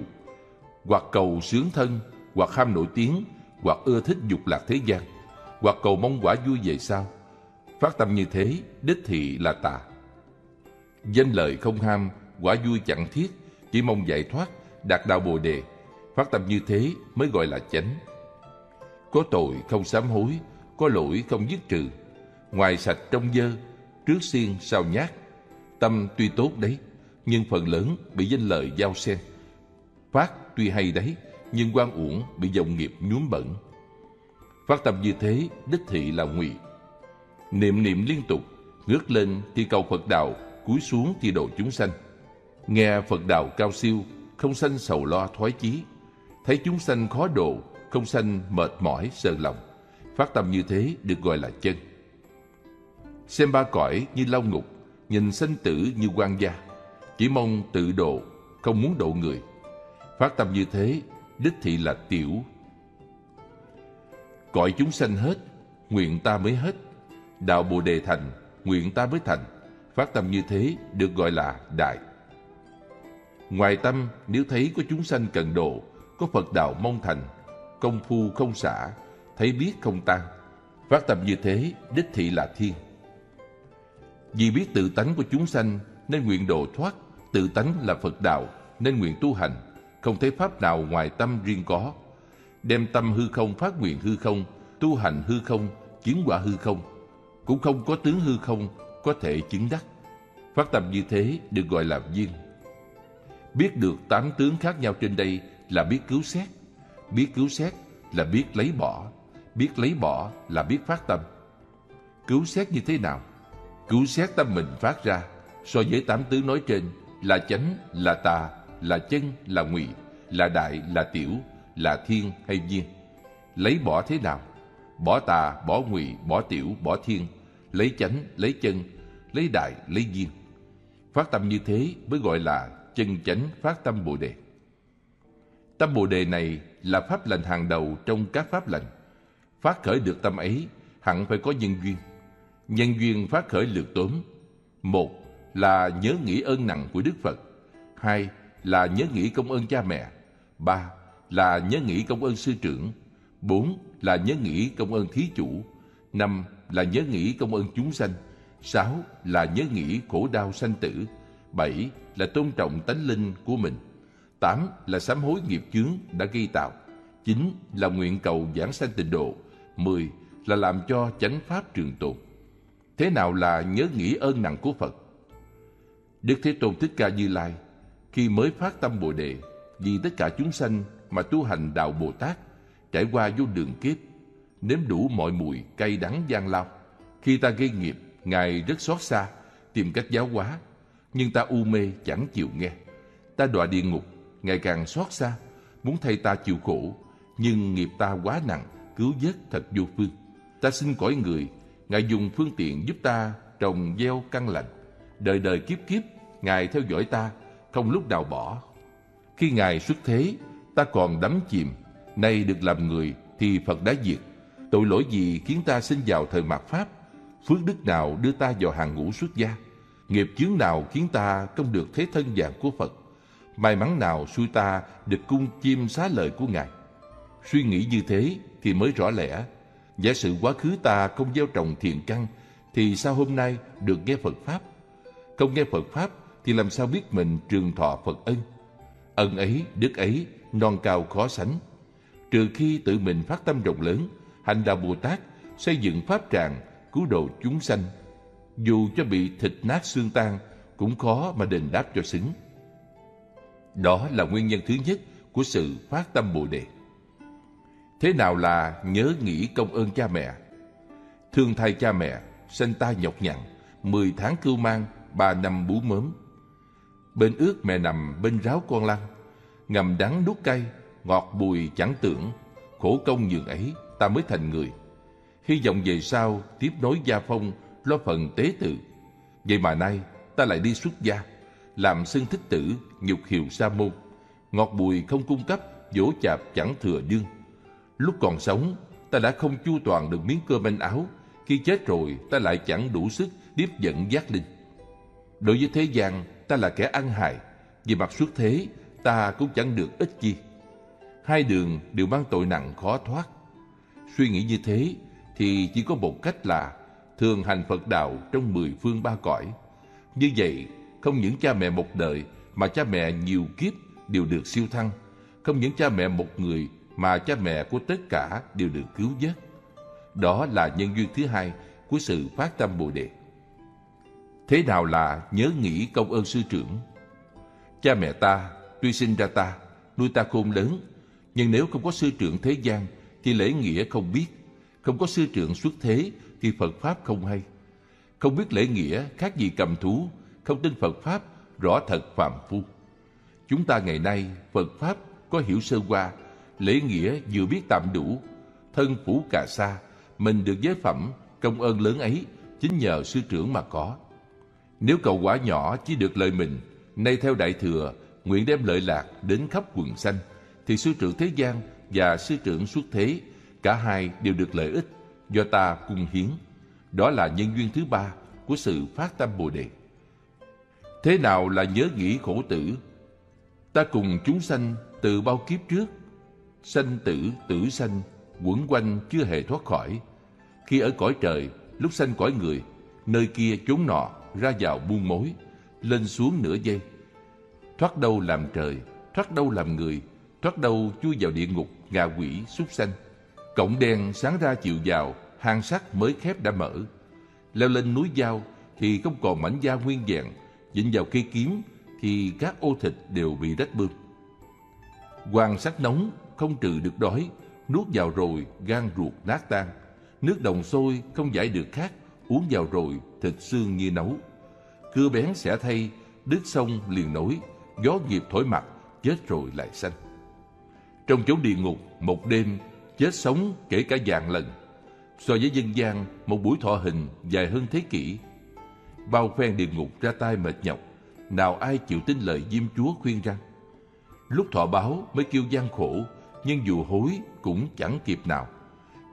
hoặc cầu sướng thân, hoặc ham nổi tiếng, hoặc ưa thích dục lạc thế gian, hoặc cầu mong quả vui về sau. Phát tâm như thế, đích thị là tà. Danh lợi không ham, quả vui chẳng thiết, chỉ mong giải thoát, đạt đạo bồ đề. Phát tâm như thế mới gọi là chánh. Có tội không sám hối, có lỗi không dứt trừ. Ngoài sạch trong dơ, trước xiên sau nhát. Tâm tuy tốt đấy, nhưng phần lớn bị danh lợi giao xen. Phát tuy hay đấy, nhưng quan uổng bị dòng nghiệp nhuốm bẩn. Phát tâm như thế, đích thị là ngụy. Niệm niệm liên tục, ngước lên thì cầu Phật đạo, cúi xuống thì độ chúng sanh. Nghe Phật đạo cao siêu, không sanh sầu lo thoái chí. Thấy chúng sanh khó độ, không sanh mệt mỏi sờn lòng. Phát tâm như thế được gọi là chân. Xem ba cõi như lao ngục, nhìn sanh tử như quan gia. Chỉ mong tự độ, không muốn độ người. Phát tâm như thế, đích thị là tiểu. Cõi chúng sanh hết, nguyện ta mới hết. Đạo Bồ Đề thành, nguyện ta mới thành. Phát tâm như thế được gọi là đại. Ngoài tâm, nếu thấy có chúng sanh cần độ, có Phật đạo mong thành, công phu không xả, thấy biết không tan. Phát tâm như thế, đích thị là thiên. Vì biết tự tánh của chúng sanh nên nguyện độ thoát, tự tánh là Phật đạo nên nguyện tu hành, không thấy pháp nào ngoài tâm riêng có. Đem tâm hư không phát nguyện hư không, tu hành hư không, chứng quả hư không. Cũng không có tướng hư không, có thể chứng đắc. Phát tâm như thế được gọi là duyên. Biết được tám tướng khác nhau trên đây là biết cứu xét. Biết cứu xét là biết lấy bỏ. Biết lấy bỏ là biết phát tâm. Cứu xét như thế nào? Cứu xét tâm mình phát ra so với tám tướng nói trên là chánh, là tà, là chân, là ngụy, là đại, là tiểu, là thiên hay viên. Lấy bỏ thế nào? Bỏ tà, bỏ ngụy, bỏ tiểu, bỏ thiên, lấy chánh, lấy chân, lấy đại, lấy viên. Phát tâm như thế mới gọi là chân chánh phát tâm Bồ Đề. Tâm Bồ Đề này là pháp lành hàng đầu trong các pháp lành. Phát khởi được tâm ấy hẳn phải có nhân duyên. Nhân duyên phát khởi lược tốn. Một là nhớ nghĩ ơn nặng của Đức Phật. Hai là nhớ nghĩ công ơn cha mẹ. Ba là nhớ nghĩ công ơn sư trưởng. Bốn là nhớ nghĩ công ơn thí chủ. Năm là nhớ nghĩ công ơn chúng sanh. Sáu là nhớ nghĩ khổ đau sanh tử. Bảy là tôn trọng tánh linh của mình. Tám là sám hối nghiệp chướng đã gây tạo. Chín là nguyện cầu giảng sanh tịnh độ. Mười là làm cho chánh pháp trường tồn. Thế nào là nhớ nghĩ ơn nặng của Phật? Đức Thế Tôn Thích Ca Như Lai, khi mới phát tâm Bồ Đề, vì tất cả chúng sanh mà tu hành đạo Bồ Tát, trải qua vô đường kiếp, nếm đủ mọi mùi cay đắng gian lao. Khi ta gây nghiệp, ngài rất xót xa, tìm cách giáo hóa, nhưng ta u mê chẳng chịu nghe. Ta đọa địa ngục, ngày càng xót xa, muốn thay ta chịu khổ, nhưng nghiệp ta quá nặng, cứu vớt thật vô phương. Ta xin cõi người ngài dùng phương tiện giúp ta trồng gieo căn lành đời đời kiếp kiếp, ngài theo dõi ta, không lúc nào bỏ khi ngài xuất thế, ta còn đắm chìm nay được làm người thì Phật đã diệt. Tội lỗi gì khiến ta sinh vào thời mạt Pháp? Phước đức nào đưa ta vào hàng ngũ xuất gia? Nghiệp chướng nào khiến ta không được thế thân dạng của Phật? May mắn nào xui ta được cung chim xá lời của Ngài? Suy nghĩ như thế thì mới rõ lẽ. Giả sử quá khứ ta không gieo trồng thiện căn, thì sao hôm nay được nghe Phật Pháp? Không nghe Phật Pháp thì làm sao biết mình trường thọ Phật ân? Ân ấy, đức ấy, non cao khó sánh. Trừ khi tự mình phát tâm rộng lớn, hành đạo Bồ Tát, xây dựng pháp tràng, cứu độ chúng sanh. Dù cho bị thịt nát xương tan, cũng khó mà đền đáp cho xứng. Đó là nguyên nhân thứ nhất của sự phát tâm Bồ Đề. Thế nào là nhớ nghĩ công ơn cha mẹ? Thương thay cha mẹ, sanh ta nhọc nhằn, mười tháng cưu mang, ba năm bú mớm. Bên ướt mẹ nằm, bên ráo con lăn, ngầm đắng nuốt cay, ngọt bùi chẳng tưởng, khổ công nhường ấy, ta mới thành người. Hy vọng về sau tiếp nối gia phong, lo phần tế tự. Vậy mà nay, ta lại đi xuất gia, làm xưng thích tử, nhục hiệu sa môn. Ngọt bùi không cung cấp, dỗ chạp chẳng thừa đương. Lúc còn sống, ta đã không chu toàn được miếng cơm manh áo. Khi chết rồi, ta lại chẳng đủ sức tiếp dẫn giác linh. Đối với thế gian, ta là kẻ ăn hại. Về mặt xuất thế, ta cũng chẳng được ích chi. Hai đường đều mang tội nặng khó thoát. Suy nghĩ như thế thì chỉ có một cách là thường hành Phật đạo trong mười phương ba cõi. Như vậy, không những cha mẹ một đời mà cha mẹ nhiều kiếp đều được siêu thăng. Không những cha mẹ một người mà cha mẹ của tất cả đều được cứu vớt. Đó là nhân duyên thứ hai của sự phát tâm Bồ Đề. Thế nào là nhớ nghĩ công ơn sư trưởng? Cha mẹ ta tuy sinh ra ta, nuôi ta khôn lớn, nhưng nếu không có sư trưởng thế gian thì lễ nghĩa không biết, không có sư trưởng xuất thế thì Phật Pháp không hay. Không biết lễ nghĩa khác gì cầm thú, không tin Phật Pháp rõ thật phàm phu. Chúng ta ngày nay Phật Pháp có hiểu sơ qua, lễ nghĩa vừa biết tạm đủ, thân phủ cà sa, mình được giới phẩm, công ơn lớn ấy chính nhờ sư trưởng mà có. Nếu cầu quả nhỏ chỉ được lợi mình, nay theo đại thừa, nguyện đem lợi lạc đến khắp quần xanh, thì sư trưởng thế gian và sư trưởng xuất thế, cả hai đều được lợi ích do ta cung hiến. Đó là nhân duyên thứ ba của sự phát tâm Bồ Đề. Thế nào là nhớ nghĩ khổ tử? Ta cùng chúng sanh từ bao kiếp trước, sanh tử, tử sanh, quẩn quanh chưa hề thoát khỏi. Khi ở cõi trời, lúc sanh cõi người, nơi kia chốn nọ, ra vào buôn mối, lên xuống nửa giây. Thoát đâu làm trời, thoát đâu làm người, thoát đâu chui vào địa ngục, ngạ quỷ, súc sanh. Cổng đen sáng ra chịu vào, hang sắt mới khép đã mở. Leo lên núi dao thì không còn mảnh da nguyên vẹn, dính vào cây kiếm thì các ô thịt đều bị rách bươm. Quan sát nóng không trừ được đói, nuốt vào rồi gan ruột nát tan. Nước đồng sôi không giải được khát, uống vào rồi thịt xương như nấu. Cưa bén xẻ thay, đứt sông liền nối, gió nghiệp thổi mặt, chết rồi lại sanh. Trong chốn địa ngục, một đêm, chết sống kể cả vạn lần. So với dân gian, một buổi thọ hình dài hơn thế kỷ. Bao phen địa ngục ra tay mệt nhọc, nào ai chịu tin lời Diêm Chúa khuyên rằng Lúc thọ báo mới kêu gian khổ, nhưng dù hối cũng chẳng kịp nào.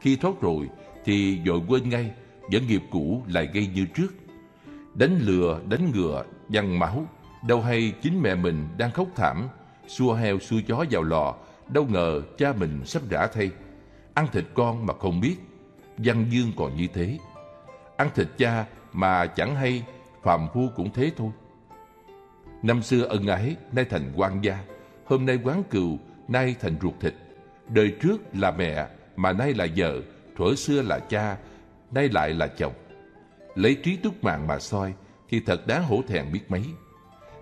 Khi thoát rồi thì dội quên ngay, dẫn nghiệp cũ lại gây như trước. Đánh lừa, đánh ngựa, văng máu, đâu hay chính mẹ mình đang khóc thảm, xua heo xua chó vào lò, đâu ngờ cha mình sắp rã thay. Ăn thịt con mà không biết, văn dương còn như thế. Ăn thịt cha mà chẳng hay, phàm phu cũng thế thôi. Năm xưa ân ái, nay thành quan gia, hôm nay quán cừu, nay thành ruột thịt. Đời trước là mẹ, mà nay là vợ, thuở xưa là cha, nay lại là chồng. Lấy trí túc mạng mà soi, thì thật đáng hổ thẹn biết mấy.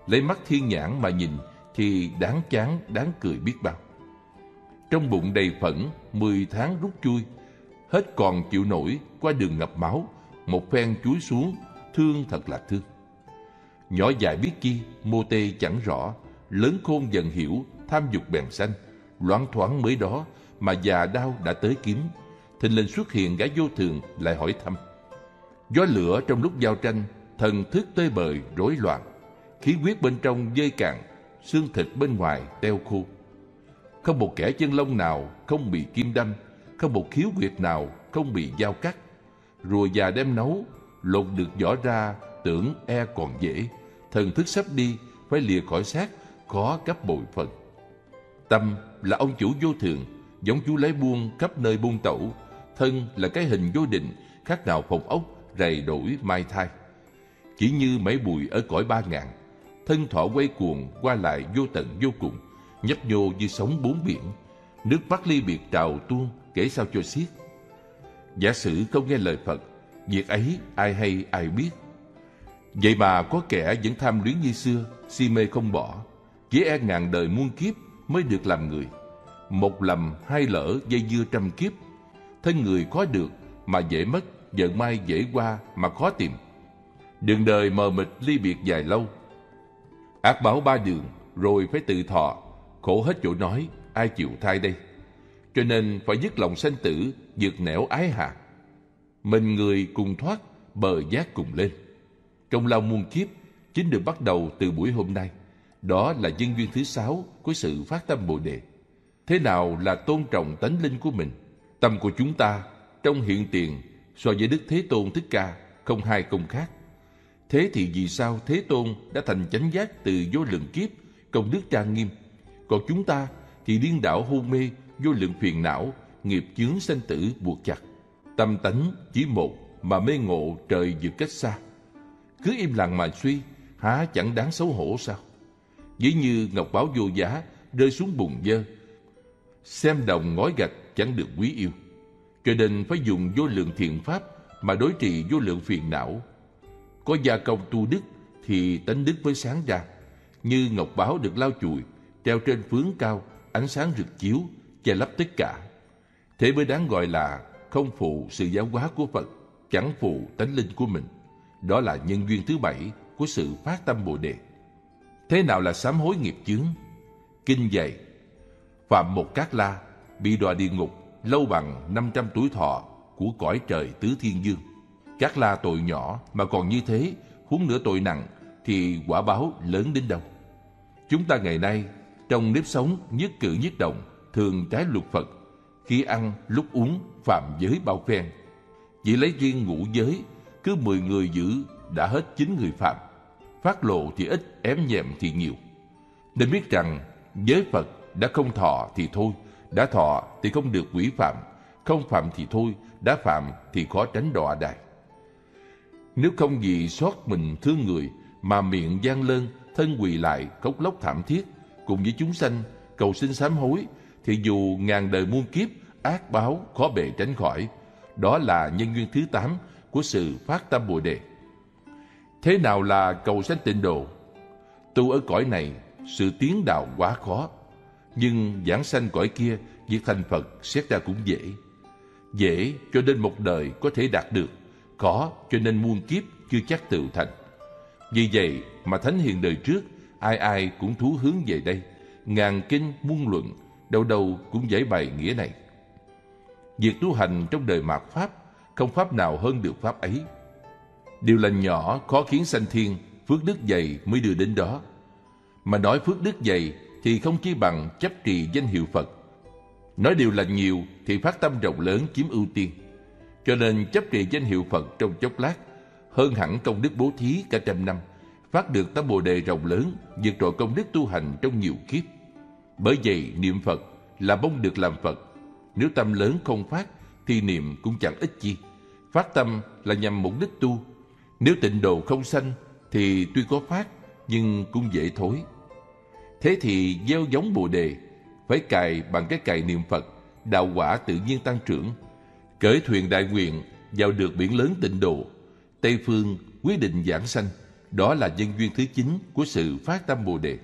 Lấy mắt thiên nhãn mà nhìn, thì đáng chán, đáng cười biết bao. Trong bụng đầy phẫn, mười tháng rút chui, hết còn chịu nổi, qua đường ngập máu, một phen chuối xuống, thương thật là thương. Nhỏ dài biết chi, mô tê chẳng rõ, lớn khôn dần hiểu, tham dục bèn xanh loáng thoáng mới đó mà già đau đã tới kiếm, thình lình xuất hiện gã vô thường lại hỏi thăm. Gió lửa trong lúc giao tranh, thần thức tơi bời, rối loạn, khí huyết bên trong dơi cạn, xương thịt bên ngoài teo khô. Không một kẻ chân lông nào không bị kim đâm, không một khiếu huyệt nào không bị dao cắt. Rùa già đem nấu, lột được vỏ ra, tưởng e còn dễ. Thần thức sắp đi, phải lìa khỏi xác, khó cấp bội phần. Tâm là ông chủ vô thường, giống chú lái buôn khắp nơi buôn tẩu. Thân là cái hình vô định, khác nào phòng ốc, rầy đổi mai thai. Chỉ như mấy bụi ở cõi ba ngàn, thân thọ quay cuồng qua lại vô tận vô cùng, nhấp nhô như sóng bốn biển. Nước mắt ly biệt trào tuôn, kể sao cho xiết. Giả sử không nghe lời Phật, việc ấy ai hay ai biết. Vậy mà có kẻ vẫn tham luyến như xưa, si mê không bỏ, chỉ e ngàn đời muôn kiếp mới được làm người. Một lầm hai lỡ dây dưa trăm kiếp, thân người khó được mà dễ mất, giận mai dễ qua mà khó tìm. Đường đời mờ mịt ly biệt dài lâu. Ác báo ba đường, rồi phải tự thọ, khổ hết chỗ nói, ai chịu thay đây. Cho nên phải dứt lòng sanh tử, vượt nẻo ái hạ. Mình người cùng thoát, bờ giác cùng lên. Trong lao muôn kiếp, chính được bắt đầu từ buổi hôm nay. Đó là nhân duyên thứ sáu của sự phát tâm Bồ Đề. Thế nào là tôn trọng tánh linh của mình? Tâm của chúng ta trong hiện tiền so với Đức Thế Tôn Thích Ca không hai công khác. Thế thì vì sao Thế Tôn đã thành chánh giác từ vô lượng kiếp, công đức trang nghiêm? Còn chúng ta thì điên đảo hôn mê, vô lượng phiền não, nghiệp chướng sanh tử buộc chặt. Tâm tánh chỉ một mà mê ngộ trời vượt cách xa. Cứ im lặng mà suy, há chẳng đáng xấu hổ sao? Ví như ngọc báo vô giá rơi xuống bùn dơ. Xem đồng ngói gạch chẳng được quý yêu. Cho nên phải dùng vô lượng thiện pháp mà đối trị vô lượng phiền não. Có gia công tu đức thì tánh đức mới sáng ra. Như ngọc báo được lau chùi, treo trên phướng cao, ánh sáng rực chiếu, che lấp tất cả. Thế mới đáng gọi là không phụ sự giáo hóa của Phật, chẳng phụ tánh linh của mình. Đó là nhân duyên thứ bảy của sự phát tâm Bồ Đề. Thế nào là sám hối nghiệp chướng? Kinh dạy, phạm một cát la, bị đọa địa ngục lâu bằng 500 tuổi thọ của cõi trời tứ thiên dương. Cát la tội nhỏ mà còn như thế, huống nữa tội nặng thì quả báo lớn đến đâu. Chúng ta ngày nay trong nếp sống nhất cử nhất động thường trái luật Phật, khi ăn lúc uống phạm giới bao phen. Chỉ lấy riêng ngũ giới, cứ 10 người giữ đã hết 9 người phạm. Phát lộ thì ít, ém nhẹm thì nhiều. Nên biết rằng giới Phật đã không thọ thì thôi, đã thọ thì không được quỷ phạm, không phạm thì thôi, đã phạm thì khó tránh đọa đài. Nếu không vì xót mình thương người mà miệng gian lơn, thân quỳ lại, khóc lóc thảm thiết, cùng với chúng sanh cầu xin sám hối, thì dù ngàn đời muôn kiếp, ác báo khó bề tránh khỏi. Đó là nhân duyên thứ tám của sự phát tâm Bồ Đề. Thế nào là cầu sanh tịnh độ? Tu ở cõi này, sự tiến đạo quá khó. Nhưng giảng sanh cõi kia, việc thành Phật xét ra cũng dễ. Dễ cho nên một đời có thể đạt được, khó cho nên muôn kiếp chưa chắc tự thành. Vì vậy mà Thánh Hiền đời trước, ai ai cũng thú hướng về đây. Ngàn kinh muôn luận, đâu đâu cũng giải bày nghĩa này. Việc tu hành trong đời mạt Pháp, không Pháp nào hơn được Pháp ấy. Điều lành nhỏ khó khiến sanh thiên, phước đức dày mới đưa đến đó. Mà nói phước đức dày thì không chỉ bằng chấp trì danh hiệu Phật. Nói điều lành nhiều thì phát tâm rộng lớn chiếm ưu tiên. Cho nên chấp trì danh hiệu Phật trong chốc lát hơn hẳn công đức bố thí cả trăm năm, phát được tâm bồ đề rộng lớn, vượt trội công đức tu hành trong nhiều kiếp. Bởi vậy niệm Phật là mong được làm Phật. Nếu tâm lớn không phát thì niệm cũng chẳng ích chi. Phát tâm là nhằm mục đích tu. Nếu tịnh độ không sanh thì tuy có phát nhưng cũng dễ thối. Thế thì gieo giống bồ đề phải cài bằng cái cài niệm Phật, đạo quả tự nhiên tăng trưởng. Cởi thuyền đại nguyện vào được biển lớn tịnh độ, Tây phương quyết định giảng sanh, đó là nhân duyên thứ chín của sự phát tâm bồ đề.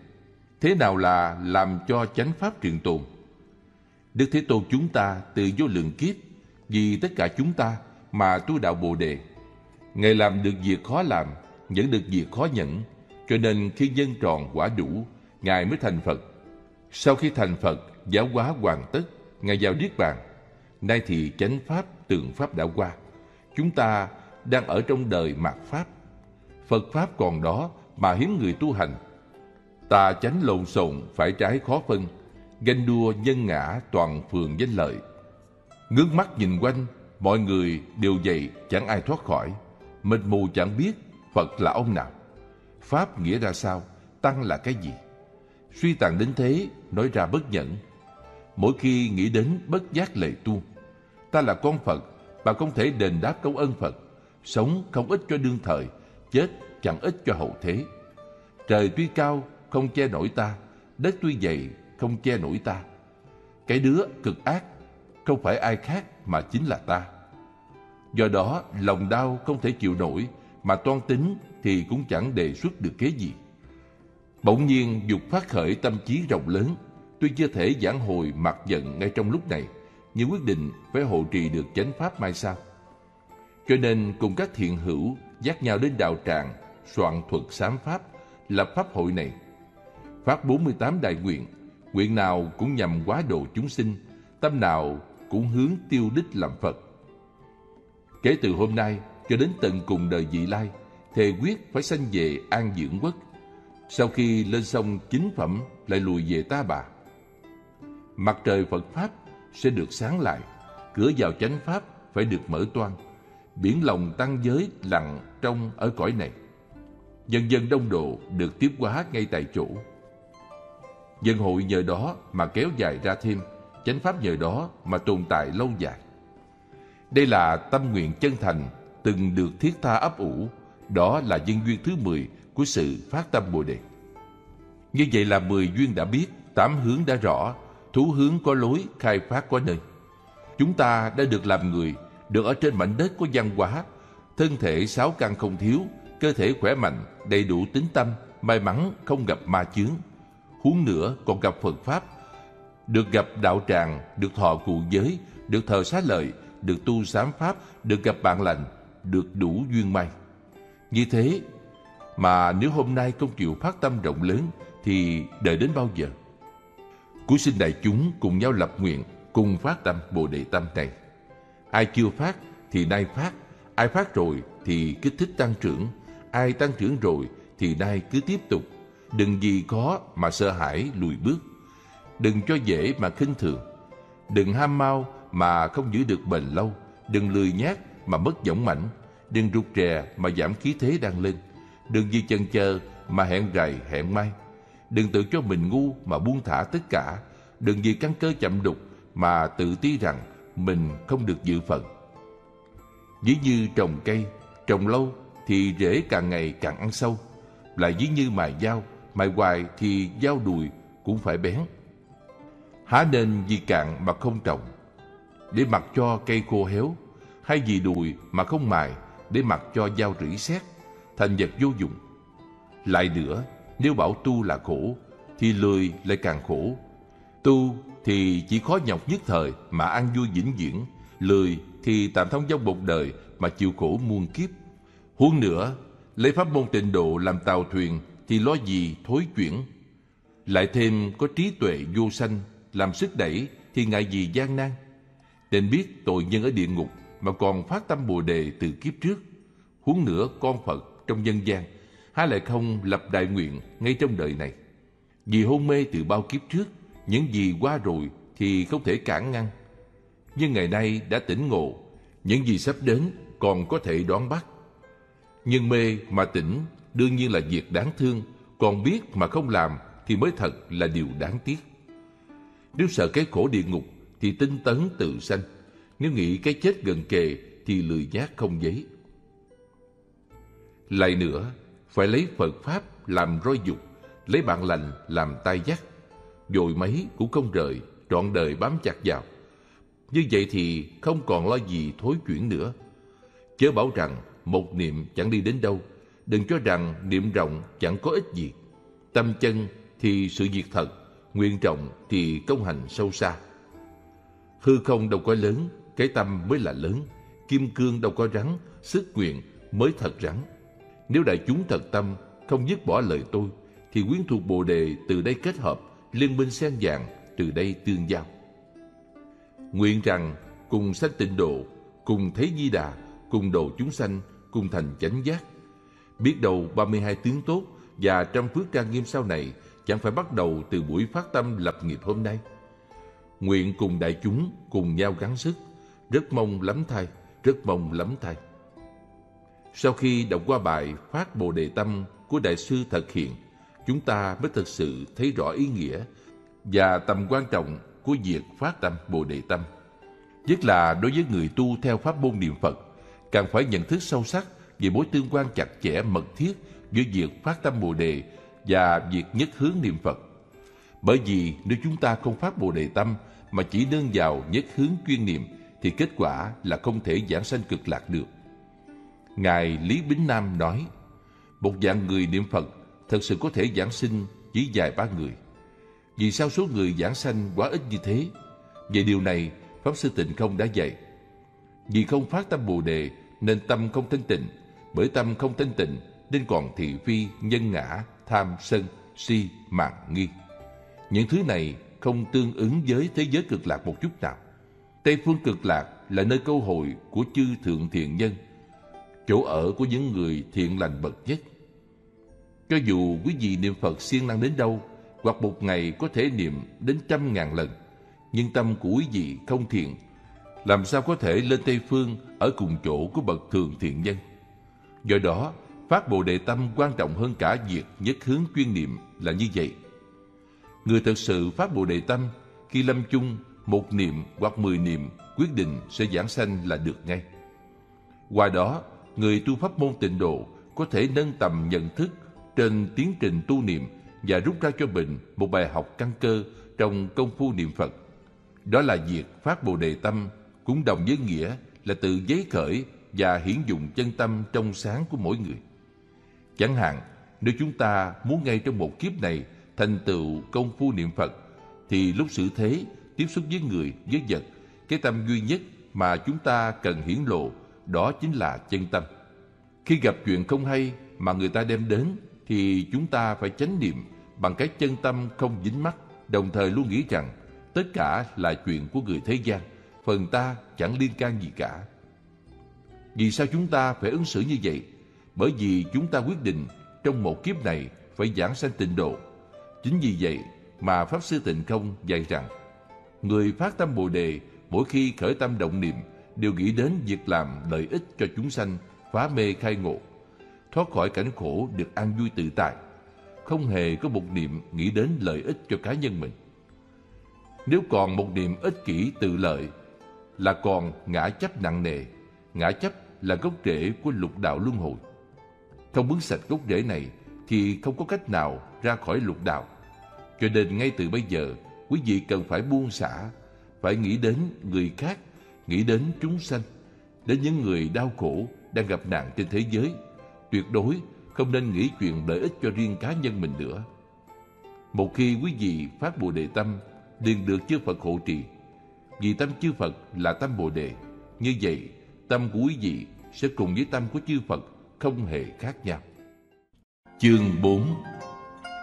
Thế nào là làm cho chánh pháp trường tồn? Đức Thế Tôn chúng ta từ vô lượng kiếp vì tất cả chúng ta mà tu đạo Bồ đề. Ngài làm được việc khó làm, nhận được việc khó nhận, cho nên khi nhân tròn quả đủ, Ngài mới thành Phật. Sau khi thành Phật, giáo hóa hoàn tất, Ngài vào Niết Bàn. Nay thì chánh Pháp, tượng Pháp đã qua. Chúng ta đang ở trong đời mạt Pháp. Phật Pháp còn đó mà hiếm người tu hành. Ta chánh lộn xộn, phải trái khó phân, ganh đua nhân ngã toàn phường danh lợi. Ngước mắt nhìn quanh, mọi người đều vậy chẳng ai thoát khỏi mình mù chẳng biết Phật là ông nào. Pháp nghĩa ra sao, Tăng là cái gì? Suy tàn đến thế, nói ra bất nhẫn. Mỗi khi nghĩ đến bất giác lệ tu, ta là con Phật, bà không thể đền đáp công ơn Phật. Sống không ích cho đương thời, chết chẳng ích cho hậu thế. Trời tuy cao, không che nổi ta, đất tuy dày, không che nổi ta. Cái đứa cực ác, không phải ai khác mà chính là ta. Do đó, lòng đau không thể chịu nổi, mà toan tính thì cũng chẳng đề xuất được kế gì. Bỗng nhiên dục phát khởi tâm trí rộng lớn, tuy chưa thể giảng hồi mặt giận ngay trong lúc này, nhưng quyết định phải hộ trì được chánh pháp mai sau. Cho nên cùng các thiện hữu dắt nhau đến đạo tràng, soạn thuật sám pháp, lập pháp hội này. Phát 48 đại nguyện, nguyện nào cũng nhằm quá độ chúng sinh, tâm nào cũng hướng tiêu đích làm Phật. Kể từ hôm nay cho đến tận cùng đời vị lai, thề quyết phải sanh về an dưỡng quốc. Sau khi lên sông chính phẩm lại lùi về ta bà. Mặt trời Phật Pháp sẽ được sáng lại, cửa vào chánh Pháp phải được mở toan, biển lòng tăng giới lặng trong ở cõi này. Dần dần đông độ được tiếp hóa ngay tại chỗ. Dân hội nhờ đó mà kéo dài ra thêm, chánh Pháp nhờ đó mà tồn tại lâu dài. Đây là tâm nguyện chân thành từng được thiết tha ấp ủ, đó là nhân duyên thứ 10 của sự phát tâm Bồ Đề. Như vậy là 10 duyên đã biết, tám hướng đã rõ, thú hướng có lối, khai phát có nơi. Chúng ta đã được làm người, được ở trên mảnh đất có văn hóa, thân thể sáu căn không thiếu, cơ thể khỏe mạnh, đầy đủ tính tâm, may mắn không gặp ma chướng. Huống nữa còn gặp Phật Pháp, được gặp đạo tràng, được thọ cụ giới, được thờ xá lợi, được tu sám Pháp, được gặp bạn lành, được đủ duyên may. Như thế mà nếu hôm nay không chịu phát tâm rộng lớn thì đợi đến bao giờ? Cuối sinh đại chúng cùng nhau lập nguyện, cùng phát tâm Bồ Đề Tâm này. Ai chưa phát thì nay phát, ai phát rồi thì kích thích tăng trưởng, ai tăng trưởng rồi thì nay cứ tiếp tục. Đừng gì có mà sợ hãi lùi bước. Đừng cho dễ mà khinh thường. Đừng ham mau mà không giữ được bền lâu. Đừng lười nhác mà mất dũng mãnh, đừng rụt rè mà giảm khí thế đang lên, đừng vì chần chờ mà hẹn rày hẹn mai, đừng tự cho mình ngu mà buông thả tất cả, đừng vì căn cơ chậm đục mà tự ti rằng mình không được dự phận. Ví như trồng cây, trồng lâu thì rễ càng ngày càng ăn sâu, lại ví như mài dao, mài hoài thì dao đùi cũng phải bén. Há nên vì cạn mà không trồng, để mặc cho cây khô héo hay vì đùi mà không mài để mặc cho dao rỉ sét thành vật vô dụng. Lại nữa, nếu bảo tu là khổ, thì lười lại càng khổ. Tu thì chỉ khó nhọc nhất thời mà ăn vui vĩnh viễn, lười thì tạm thông dong một đời mà chịu khổ muôn kiếp. Huống nữa, lấy pháp môn tịnh độ làm tàu thuyền thì lo gì thối chuyển. Lại thêm có trí tuệ vô sanh làm sức đẩy thì ngại gì gian nan. Nên biết tội nhân ở địa ngục mà còn phát tâm Bồ đề từ kiếp trước. Huống nữa con Phật trong nhân gian, há lại không lập đại nguyện ngay trong đời này. Vì hôn mê từ bao kiếp trước, những gì qua rồi thì không thể cản ngăn. Nhưng ngày nay đã tỉnh ngộ, những gì sắp đến còn có thể đoán bắt. Nhưng mê mà tỉnh đương nhiên là việc đáng thương, còn biết mà không làm thì mới thật là điều đáng tiếc. Nếu sợ cái khổ địa ngục thì tinh tấn tự sanh nếu nghĩ cái chết gần kề thì lười nhác không giấy. Lại nữa, phải lấy Phật Pháp làm roi dục, lấy bạn lành làm tay dắt. Dội mấy cũng không rời, trọn đời bám chặt vào. Như vậy thì không còn lo gì thối chuyển nữa. Chớ bảo rằng một niệm chẳng đi đến đâu. Đừng cho rằng niệm rộng chẳng có ích gì. Tâm chân thì sự việc thật, nguyện trọng thì công hành sâu xa. Hư không đâu có lớn, cái tâm mới là lớn, kim cương đâu có rắn, sức nguyện mới thật rắn. Nếu đại chúng thật tâm, không dứt bỏ lời tôi, thì quyến thuộc Bồ Đề từ đây kết hợp, liên minh sen vàng từ đây tương giao. Nguyện rằng cùng sanh tịnh độ, cùng thấy di đà, cùng độ chúng sanh, cùng thành chánh giác. Biết đầu 32 tướng tốt và trong phước trang nghiêm sau này chẳng phải bắt đầu từ buổi phát tâm lập nghiệp hôm nay. Nguyện cùng đại chúng cùng nhau gắng sức, Rất mong lắm thay, rất mong lắm thay. Sau khi đọc qua bài Phát Bồ Đề Tâm của Đại sư Thật Hiện, chúng ta mới thực sự thấy rõ ý nghĩa và tầm quan trọng của việc phát tâm Bồ Đề Tâm. Nhất là đối với người tu theo pháp môn niệm Phật, càng phải nhận thức sâu sắc về mối tương quan chặt chẽ mật thiết giữa việc phát tâm Bồ Đề và việc nhất hướng niệm Phật. Bởi vì nếu chúng ta không phát Bồ Đề Tâm mà chỉ nương vào nhất hướng chuyên niệm thì kết quả là không thể giảng sanh cực lạc được. Ngài Lý Bính Nam nói, một dạng người niệm Phật thật sự có thể giảng sinh chỉ vài ba người. Vì sao số người giảng sanh quá ít như thế? Về điều này, Pháp Sư Tịnh Không đã dạy. Vì không phát tâm Bồ Đề nên tâm không thanh tịnh, bởi tâm không thanh tịnh nên còn thị phi, nhân ngã, tham, sân, si, mạn, nghi. Những thứ này không tương ứng với thế giới cực lạc một chút nào. Tây phương cực lạc là nơi câu hội của chư thượng thiện nhân, chỗ ở của những người thiện lành bậc nhất. Cho dù quý vị niệm Phật siêng năng đến đâu, hoặc một ngày có thể niệm đến trăm ngàn lần, nhưng tâm của quý vị không thiện, làm sao có thể lên Tây Phương ở cùng chỗ của bậc thường thiện nhân. Do đó, phát Bồ Đề Tâm quan trọng hơn cả việc nhất hướng chuyên niệm là như vậy. Người thật sự phát Bồ Đề Tâm khi lâm chung một niệm hoặc mười niệm quyết định sẽ giảng sanh là được ngay. Qua đó, người tu pháp môn tịnh độ có thể nâng tầm nhận thức trên tiến trình tu niệm và rút ra cho mình một bài học căn cơ trong công phu niệm Phật. Đó là việc phát Bồ Đề Tâm cũng đồng với nghĩa là tự giấy khởi và hiển dụng chân tâm trong sáng của mỗi người. Chẳng hạn, nếu chúng ta muốn ngay trong một kiếp này thành tựu công phu niệm Phật, thì lúc xử thế, tiếp xúc với người, với vật, cái tâm duy nhất mà chúng ta cần hiển lộ đó chính là chân tâm. Khi gặp chuyện không hay mà người ta đem đến, thì chúng ta phải chánh niệm bằng cái chân tâm không dính mắt, đồng thời luôn nghĩ rằng tất cả là chuyện của người thế gian, phần ta chẳng liên can gì cả. Vì sao chúng ta phải ứng xử như vậy? Bởi vì chúng ta quyết định trong một kiếp này phải giảng sanh tịnh độ. Chính vì vậy mà Pháp Sư Tịnh Không dạy rằng người phát tâm Bồ Đề mỗi khi khởi tâm động niệm đều nghĩ đến việc làm lợi ích cho chúng sanh, phá mê khai ngộ, thoát khỏi cảnh khổ được an vui tự tại, không hề có một niệm nghĩ đến lợi ích cho cá nhân mình. Nếu còn một niệm ích kỷ tự lợi là còn ngã chấp nặng nề, ngã chấp là gốc rễ của lục đạo luân hồi. Không bứng sạch gốc rễ này thì không có cách nào ra khỏi lục đạo. Cho nên ngay từ bây giờ, quý vị cần phải buông xả, phải nghĩ đến người khác, nghĩ đến chúng sanh, đến những người đau khổ đang gặp nạn trên thế giới. Tuyệt đối không nên nghĩ chuyện lợi ích cho riêng cá nhân mình nữa. Một khi quý vị phát Bồ Đề Tâm, liền được chư Phật hộ trì. Vì tâm chư Phật là tâm Bồ Đề. Như vậy, tâm của quý vị sẽ cùng với tâm của chư Phật không hề khác nhau. Chương 4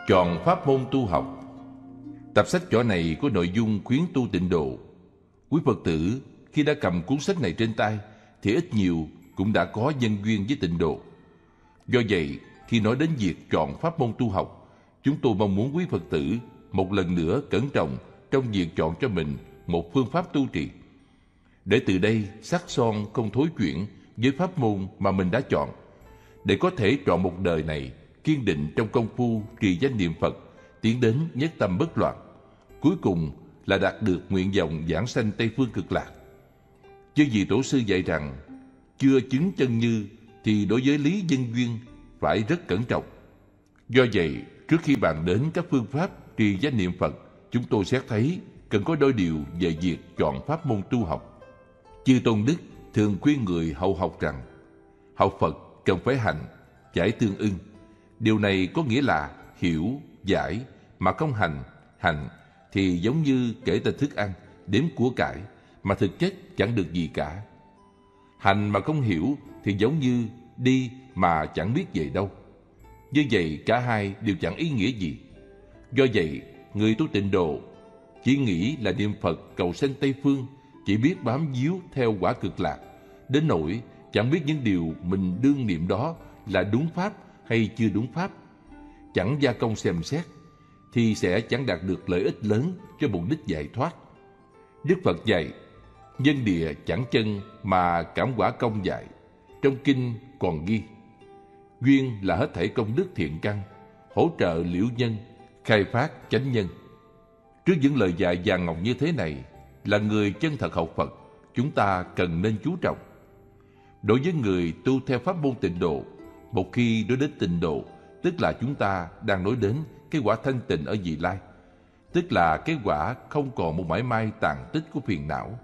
Chọn pháp môn tu học Tập sách nhỏ này có nội dung khuyến tu tịnh độ. Quý Phật tử khi đã cầm cuốn sách này trên tay thì ít nhiều cũng đã có nhân duyên với tịnh độ. Do vậy, khi nói đến việc chọn pháp môn tu học, chúng tôi mong muốn quý Phật tử một lần nữa cẩn trọng trong việc chọn cho mình một phương pháp tu trì. Để từ đây sắc son không thối chuyển với pháp môn mà mình đã chọn, để có thể chọn một đời này kiên định trong công phu trì danh niệm Phật, tiến đến nhất tâm bất loạn. Cuối cùng là đạt được nguyện vọng giảng sanh Tây Phương cực lạc. Chứ vì Tổ sư dạy rằng, chưa chứng chân như thì đối với lý dân duyên phải rất cẩn trọng. Do vậy, trước khi bàn đến các phương pháp trì danh niệm Phật, chúng tôi xét thấy cần có đôi điều về việc chọn pháp môn tu học. Chư Tôn Đức thường khuyên người hậu học rằng, học Phật cần phải hành, giải tương ưng. Điều này có nghĩa là hiểu, giải, mà không hành, hành thì giống như kể tên thức ăn, đếm của cải, mà thực chất chẳng được gì cả. Hành mà không hiểu thì giống như đi mà chẳng biết về đâu. Như vậy cả hai đều chẳng ý nghĩa gì. Do vậy, người tu tịnh độ chỉ nghĩ là niệm Phật cầu sanh Tây Phương, chỉ biết bám víu theo quả cực lạc, đến nỗi chẳng biết những điều mình đương niệm đó là đúng pháp hay chưa đúng pháp. Chẳng gia công xem xét, thì sẽ chẳng đạt được lợi ích lớn cho mục đích giải thoát. Đức Phật dạy, Nhân địa chẳng chân mà cảm quả công dạy. Trong kinh còn ghi. Duyên là hết thảy công đức thiện căn, hỗ trợ liễu nhân, khai phát chánh nhân. Trước những lời dạy vàng ngọc như thế này, là người chân thật học Phật, chúng ta cần nên chú trọng. Đối với người tu theo pháp môn tịnh độ, một khi nói đến tịnh độ, tức là chúng ta đang nói đến cái quả thanh tịnh ở vị lai, tức là cái quả không còn một mãi may tàn tích của phiền não.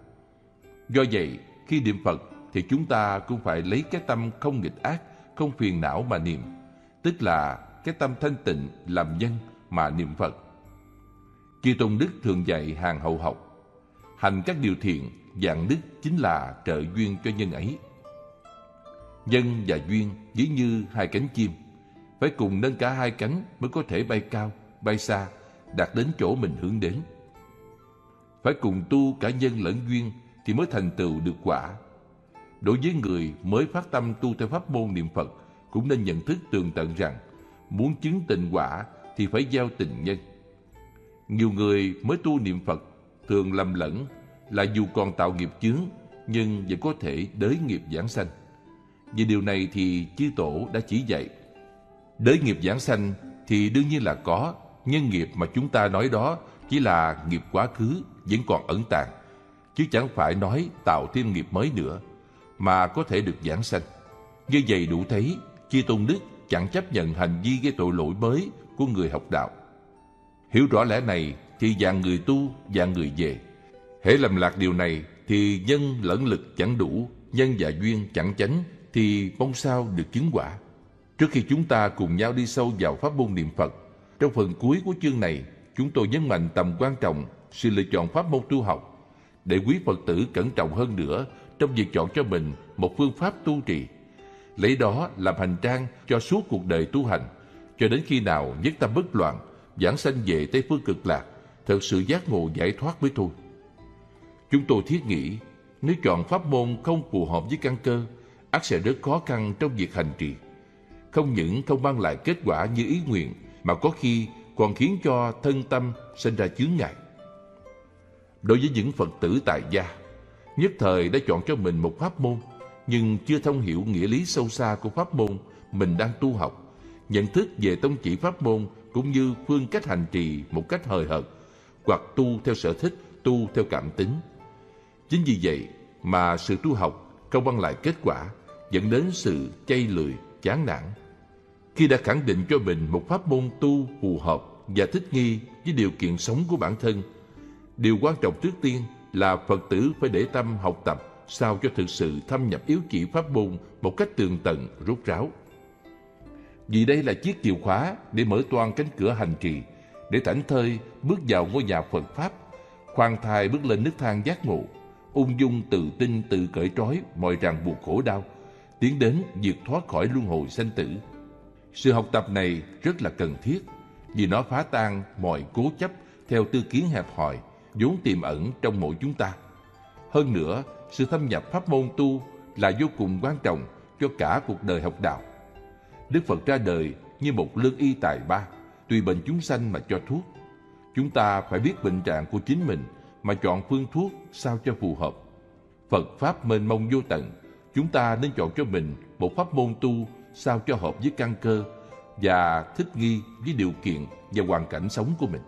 Do vậy, khi niệm Phật thì chúng ta cũng phải lấy cái tâm không nghịch ác, không phiền não mà niệm, tức là cái tâm thanh tịnh làm nhân mà niệm Phật. Chư Tôn Đức thường dạy hàng hậu học, hành các điều thiện, dạng đức chính là trợ duyên cho nhân ấy. Nhân và duyên ví như hai cánh chim, phải cùng nâng cả hai cánh mới có thể bay cao, bay xa, đạt đến chỗ mình hướng đến. Phải cùng tu cả nhân lẫn duyên thì mới thành tựu được quả. Đối với người mới phát tâm tu theo pháp môn niệm Phật cũng nên nhận thức tường tận rằng muốn chứng tình quả thì phải gieo tình nhân. Nhiều người mới tu niệm Phật thường lầm lẫn là dù còn tạo nghiệp chướng nhưng vẫn có thể đới nghiệp giảng sanh. Vì điều này thì chư tổ đã chỉ dạy. Đới nghiệp giảng sanh thì đương nhiên là có, nhân nghiệp mà chúng ta nói đó chỉ là nghiệp quá khứ vẫn còn ẩn tàng, chứ chẳng phải nói tạo thêm nghiệp mới nữa, mà có thể được giảng sanh. Như vậy đủ thấy, Chi Tôn Đức chẳng chấp nhận hành vi gây tội lỗi mới của người học đạo. Hiểu rõ lẽ này thì dạng người tu, dạng người về. Hễ lầm lạc điều này thì nhân lẫn lực chẳng đủ, nhân và duyên chẳng chánh thì mong sao được chứng quả. Trước khi chúng ta cùng nhau đi sâu vào pháp môn niệm Phật, trong phần cuối của chương này, chúng tôi nhấn mạnh tầm quan trọng sự lựa chọn pháp môn tu học để quý Phật tử cẩn trọng hơn nữa trong việc chọn cho mình một phương pháp tu trì. Lấy đó làm hành trang cho suốt cuộc đời tu hành, cho đến khi nào nhất tâm bất loạn, giảng sanh về Tây Phương cực lạc, thật sự giác ngộ giải thoát mới thôi. Chúng tôi thiết nghĩ, nếu chọn pháp môn không phù hợp với căn cơ, ắt sẽ rất khó khăn trong việc hành trì. Không những không mang lại kết quả như ý nguyện, mà có khi còn khiến cho thân tâm sinh ra chướng ngại. Đối với những Phật tử tại gia, nhất thời đã chọn cho mình một pháp môn, nhưng chưa thông hiểu nghĩa lý sâu xa của pháp môn mình đang tu học, nhận thức về tông chỉ pháp môn cũng như phương cách hành trì một cách hời hợt, hoặc tu theo sở thích, tu theo cảm tính. Chính vì vậy mà sự tu học không mang lại kết quả, dẫn đến sự chay lười, chán nản. Khi đã khẳng định cho mình một pháp môn tu phù hợp và thích nghi với điều kiện sống của bản thân, điều quan trọng trước tiên là Phật tử phải để tâm học tập sao cho thực sự thâm nhập yếu chỉ pháp môn một cách tường tận, rốt ráo. Vì đây là chiếc chìa khóa để mở toan cánh cửa hành trì, để thảnh thơi bước vào ngôi nhà Phật Pháp, khoan thai bước lên nước thang giác ngộ, ung dung tự tin tự cởi trói mọi ràng buộc khổ đau, tiến đến vượt thoát khỏi luân hồi sanh tử. Sự học tập này rất là cần thiết vì nó phá tan mọi cố chấp theo tư kiến hẹp hòi vốn tiềm ẩn trong mỗi chúng ta. Hơn nữa, sự thâm nhập pháp môn tu là vô cùng quan trọng cho cả cuộc đời học đạo. Đức Phật ra đời như một lương y tài ba, tùy bệnh chúng sanh mà cho thuốc. Chúng ta phải biết bệnh trạng của chính mình mà chọn phương thuốc sao cho phù hợp. Phật Pháp mênh mông vô tận, chúng ta nên chọn cho mình một pháp môn tu sao cho hợp với căn cơ và thích nghi với điều kiện và hoàn cảnh sống của mình.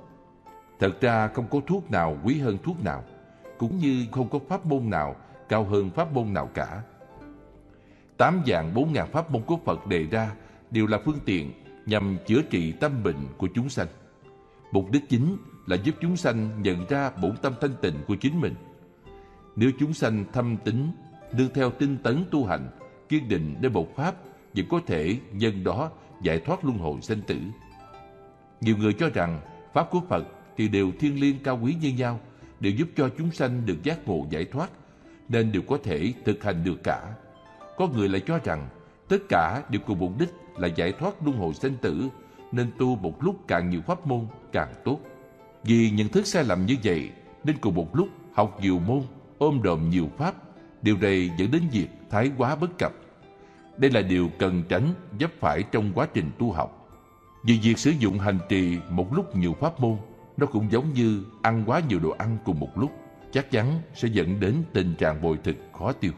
Thật ra không có thuốc nào quý hơn thuốc nào, cũng như không có pháp môn nào cao hơn pháp môn nào cả. Tám dạng bốn ngàn pháp môn của Phật đề ra đều là phương tiện nhằm chữa trị tâm bệnh của chúng sanh. Mục đích chính là giúp chúng sanh nhận ra bổn tâm thanh tịnh của chính mình. Nếu chúng sanh thâm tính, nương theo tinh tấn tu hành, kiên định để một pháp, vẫn có thể nhân đó giải thoát luân hồi sinh tử. Nhiều người cho rằng pháp của Phật thì đều thiêng liêng cao quý như nhau, đều giúp cho chúng sanh được giác ngộ giải thoát, nên đều có thể thực hành được cả. Có người lại cho rằng tất cả đều cùng mục đích là giải thoát luân hồi sinh tử, nên tu một lúc càng nhiều pháp môn càng tốt. Vì nhận thức sai lầm như vậy, nên cùng một lúc học nhiều môn, ôm đồm nhiều pháp, điều này dẫn đến việc thái quá bất cập. Đây là điều cần tránh dấp phải trong quá trình tu học. Vì việc sử dụng hành trì một lúc nhiều pháp môn, nó cũng giống như ăn quá nhiều đồ ăn cùng một lúc, chắc chắn sẽ dẫn đến tình trạng bồi thực khó tiêu.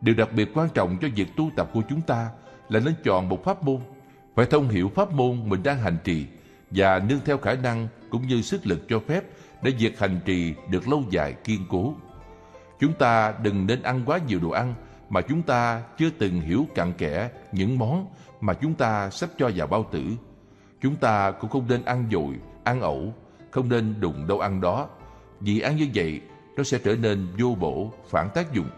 Điều đặc biệt quan trọng cho việc tu tập của chúng ta là nên chọn một pháp môn, phải thông hiểu pháp môn mình đang hành trì và nương theo khả năng cũng như sức lực cho phép để việc hành trì được lâu dài kiên cố. Chúng ta đừng nên ăn quá nhiều đồ ăn mà chúng ta chưa từng hiểu cặn kẽ những món mà chúng ta sắp cho vào bao tử. Chúng ta cũng không nên ăn dội, ăn ẩu, không nên đụng đâu ăn đó. Vì ăn như vậy, nó sẽ trở nên vô bổ, phản tác dụng.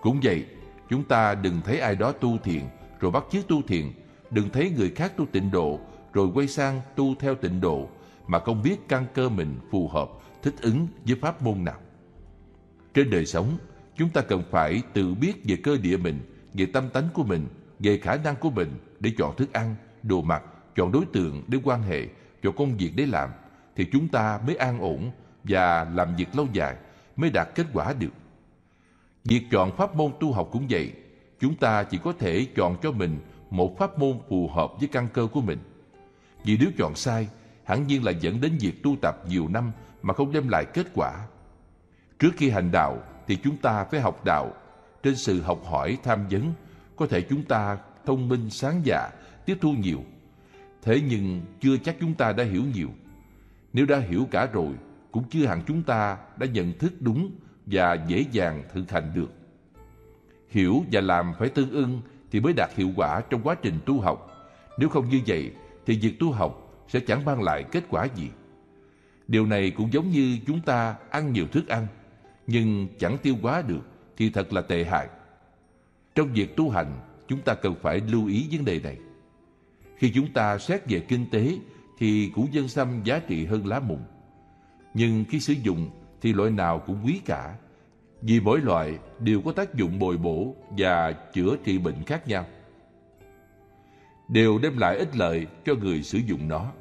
Cũng vậy, chúng ta đừng thấy ai đó tu thiền rồi bắt chước tu thiền, đừng thấy người khác tu tịnh độ rồi quay sang tu theo tịnh độ mà không biết căn cơ mình phù hợp, thích ứng với pháp môn nào. Trên đời sống, chúng ta cần phải tự biết về cơ địa mình, về tâm tánh của mình, về khả năng của mình để chọn thức ăn, đồ mặc, chọn đối tượng để quan hệ, chọn công việc để làm, thì chúng ta mới an ổn và làm việc lâu dài, mới đạt kết quả được. Việc chọn pháp môn tu học cũng vậy, chúng ta chỉ có thể chọn cho mình một pháp môn phù hợp với căn cơ của mình. Vì nếu chọn sai, hẳn nhiên là dẫn đến việc tu tập nhiều năm mà không đem lại kết quả. Trước khi hành đạo thì chúng ta phải học đạo. Trên sự học hỏi tham vấn, có thể chúng ta thông minh sáng dạ, tiếp thu nhiều. Thế nhưng chưa chắc chúng ta đã hiểu nhiều. Nếu đã hiểu cả rồi, cũng chưa hẳn chúng ta đã nhận thức đúng và dễ dàng thực hành được. Hiểu và làm phải tương ưng thì mới đạt hiệu quả trong quá trình tu học. Nếu không như vậy, thì việc tu học sẽ chẳng mang lại kết quả gì. Điều này cũng giống như chúng ta ăn nhiều thức ăn, nhưng chẳng tiêu hóa được thì thật là tệ hại. Trong việc tu hành, chúng ta cần phải lưu ý vấn đề này. Khi chúng ta xét về kinh tế thì củ dân sâm giá trị hơn lá mùng. Nhưng khi sử dụng thì loại nào cũng quý cả, vì mỗi loại đều có tác dụng bồi bổ và chữa trị bệnh khác nhau. Đều đem lại ích lợi cho người sử dụng nó.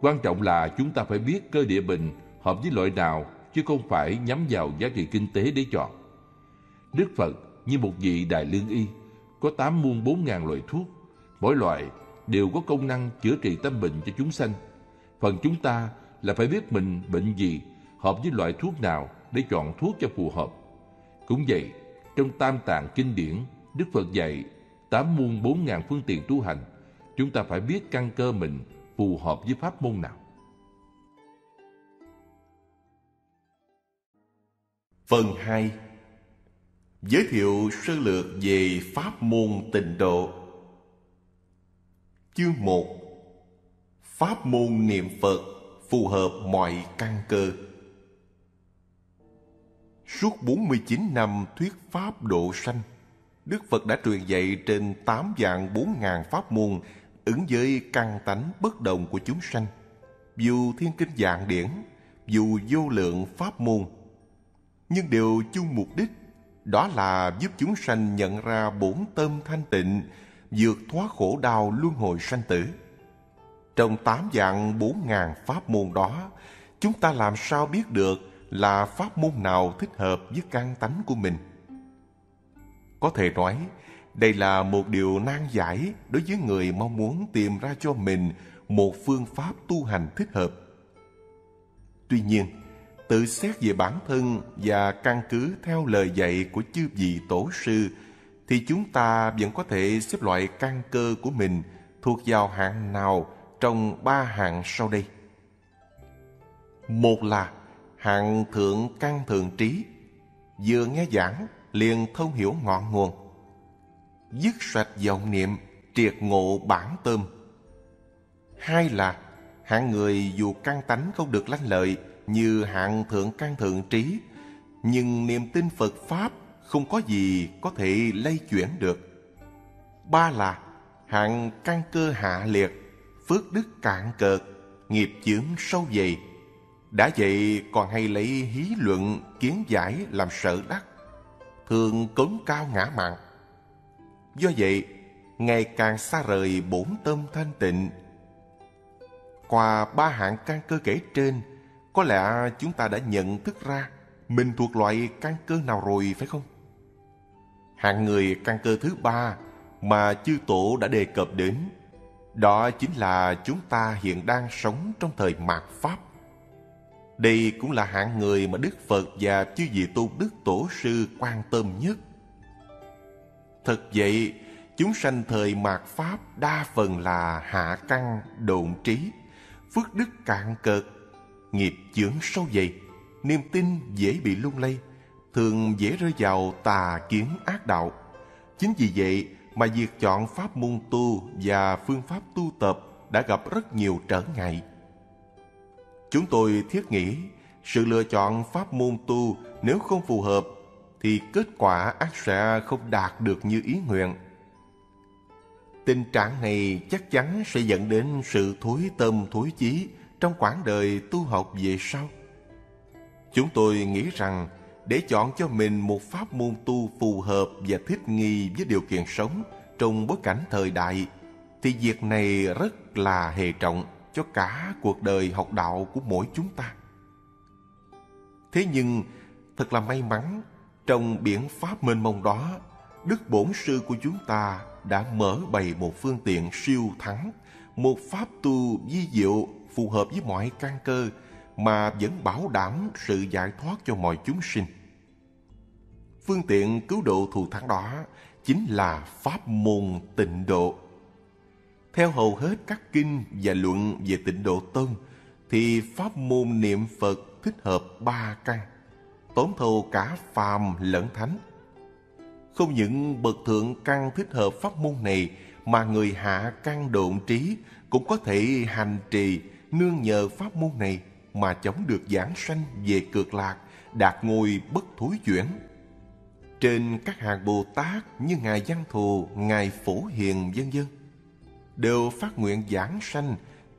Quan trọng là chúng ta phải biết cơ địa bệnh hợp với loại nào chứ không phải nhắm vào giá trị kinh tế để chọn. Đức Phật như một vị đại lương y có tám muôn bốn ngàn loại thuốc, mỗi loại đều có công năng chữa trị tâm bệnh cho chúng sanh. Phần chúng ta là phải biết mình bệnh gì, hợp với loại thuốc nào để chọn thuốc cho phù hợp. Cũng vậy, trong Tam Tạng Kinh điển, Đức Phật dạy tám muôn bốn ngàn phương tiện tu hành, chúng ta phải biết căn cơ mình phù hợp với pháp môn nào. Phần 2 Giới thiệu sơ lược về pháp môn tịnh độ. Chương 1 Pháp môn niệm Phật phù hợp mọi căn cơ. Suốt 49 năm thuyết pháp độ sanh, Đức Phật đã truyền dạy trên 8 dạng 4 ngàn pháp môn ứng với căn tánh bất đồng của chúng sanh. Dù thiên kinh dạng điển, dù vô lượng pháp môn nhưng đều chung mục đích đó là giúp chúng sanh nhận ra bổn tâm thanh tịnh vượt thoát khổ đau luân hồi sanh tử trong tám dạng bốn ngàn pháp môn đó chúng ta làm sao biết được là pháp môn nào thích hợp với căn tánh của mình có thể nói đây là một điều nan giải đối với người mong muốn tìm ra cho mình một phương pháp tu hành thích hợp. Tuy nhiên, tự xét về bản thân và căn cứ theo lời dạy của chư vị tổ sư thì chúng ta vẫn có thể xếp loại căn cơ của mình thuộc vào hạng nào trong ba hạng sau đây. Một là hạng thượng căn thượng trí, vừa nghe giảng liền thông hiểu ngọn nguồn dứt sạch vọng niệm, triệt ngộ bản tâm. Hai là hạng người dù căn tánh không được lanh lợi như hạng thượng căn thượng trí, nhưng niềm tin Phật Pháp không có gì có thể lay chuyển được. Ba là hạng căn cơ hạ liệt, phước đức cạn cợt, nghiệp chướng sâu dày. Đã vậy còn hay lấy hí luận kiến giải làm sợ đắc, thường cống cao ngã mạn Do vậy, ngày càng xa rời bổn tâm thanh tịnh. Qua ba hạng căn cơ kể trên, có lẽ chúng ta đã nhận thức ra mình thuộc loại căn cơ nào rồi phải không? Hạng người căn cơ thứ ba mà chư tổ đã đề cập đến, đó chính là chúng ta hiện đang sống trong thời mạt Pháp. Đây cũng là hạng người mà Đức Phật và chư vị tôn đức tổ sư quan tâm nhất. Thật vậy, chúng sanh thời mạt Pháp đa phần là hạ căn, độn trí, phước đức cạn cợt, nghiệp chướng sâu dày, niềm tin dễ bị lung lay, thường dễ rơi vào tà kiến ác đạo. Chính vì vậy mà việc chọn pháp môn tu và phương pháp tu tập đã gặp rất nhiều trở ngại. Chúng tôi thiết nghĩ sự lựa chọn pháp môn tu nếu không phù hợp thì kết quả ác sẽ không đạt được như ý nguyện. Tình trạng này chắc chắn sẽ dẫn đến sự thối tâm thối chí trong quãng đời tu học về sau. Chúng tôi nghĩ rằng để chọn cho mình một pháp môn tu phù hợp và thích nghi với điều kiện sống trong bối cảnh thời đại thì việc này rất là hề trọng cho cả cuộc đời học đạo của mỗi chúng ta. Thế nhưng thật là may mắn trong biển pháp mênh mông đó Đức Bổn Sư của chúng ta đã mở bày một phương tiện siêu thắng, một pháp tu di diệu phù hợp với mọi căn cơ mà vẫn bảo đảm sự giải thoát cho mọi chúng sinh. Phương tiện cứu độ thù thắng đó chính là pháp môn tịnh độ. Theo hầu hết các kinh và luận về tịnh độ tông, thì pháp môn niệm Phật thích hợp ba căn, tóm thâu cả phàm lẫn thánh. Không những bậc thượng căn thích hợp pháp môn này, mà người hạ căn độn trí cũng có thể hành trì nương nhờ pháp môn này mà chống được giảng sanh về cực lạc, đạt ngôi bất thối chuyển. Trên các hàng Bồ Tát như Ngài Văn Thù, Ngài Phổ Hiền vân vân đều phát nguyện giảng sanh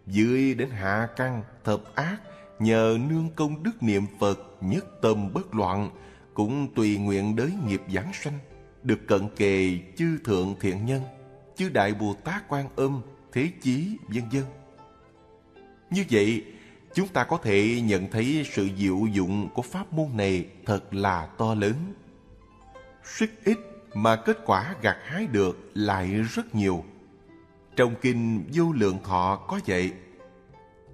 dưới đến hạ căn thập ác nhờ nương công đức niệm Phật nhất tâm bất loạn cũng tùy nguyện đới nghiệp giảng sanh được cận kề chư thượng thiện nhân chư đại Bồ Tát Quan Âm Thế Chí vân vân. Như vậy, chúng ta có thể nhận thấy sự diệu dụng của pháp môn này thật là to lớn. Sức ít mà kết quả gặt hái được lại rất nhiều. Trong kinh Vô Lượng Thọ có vậy.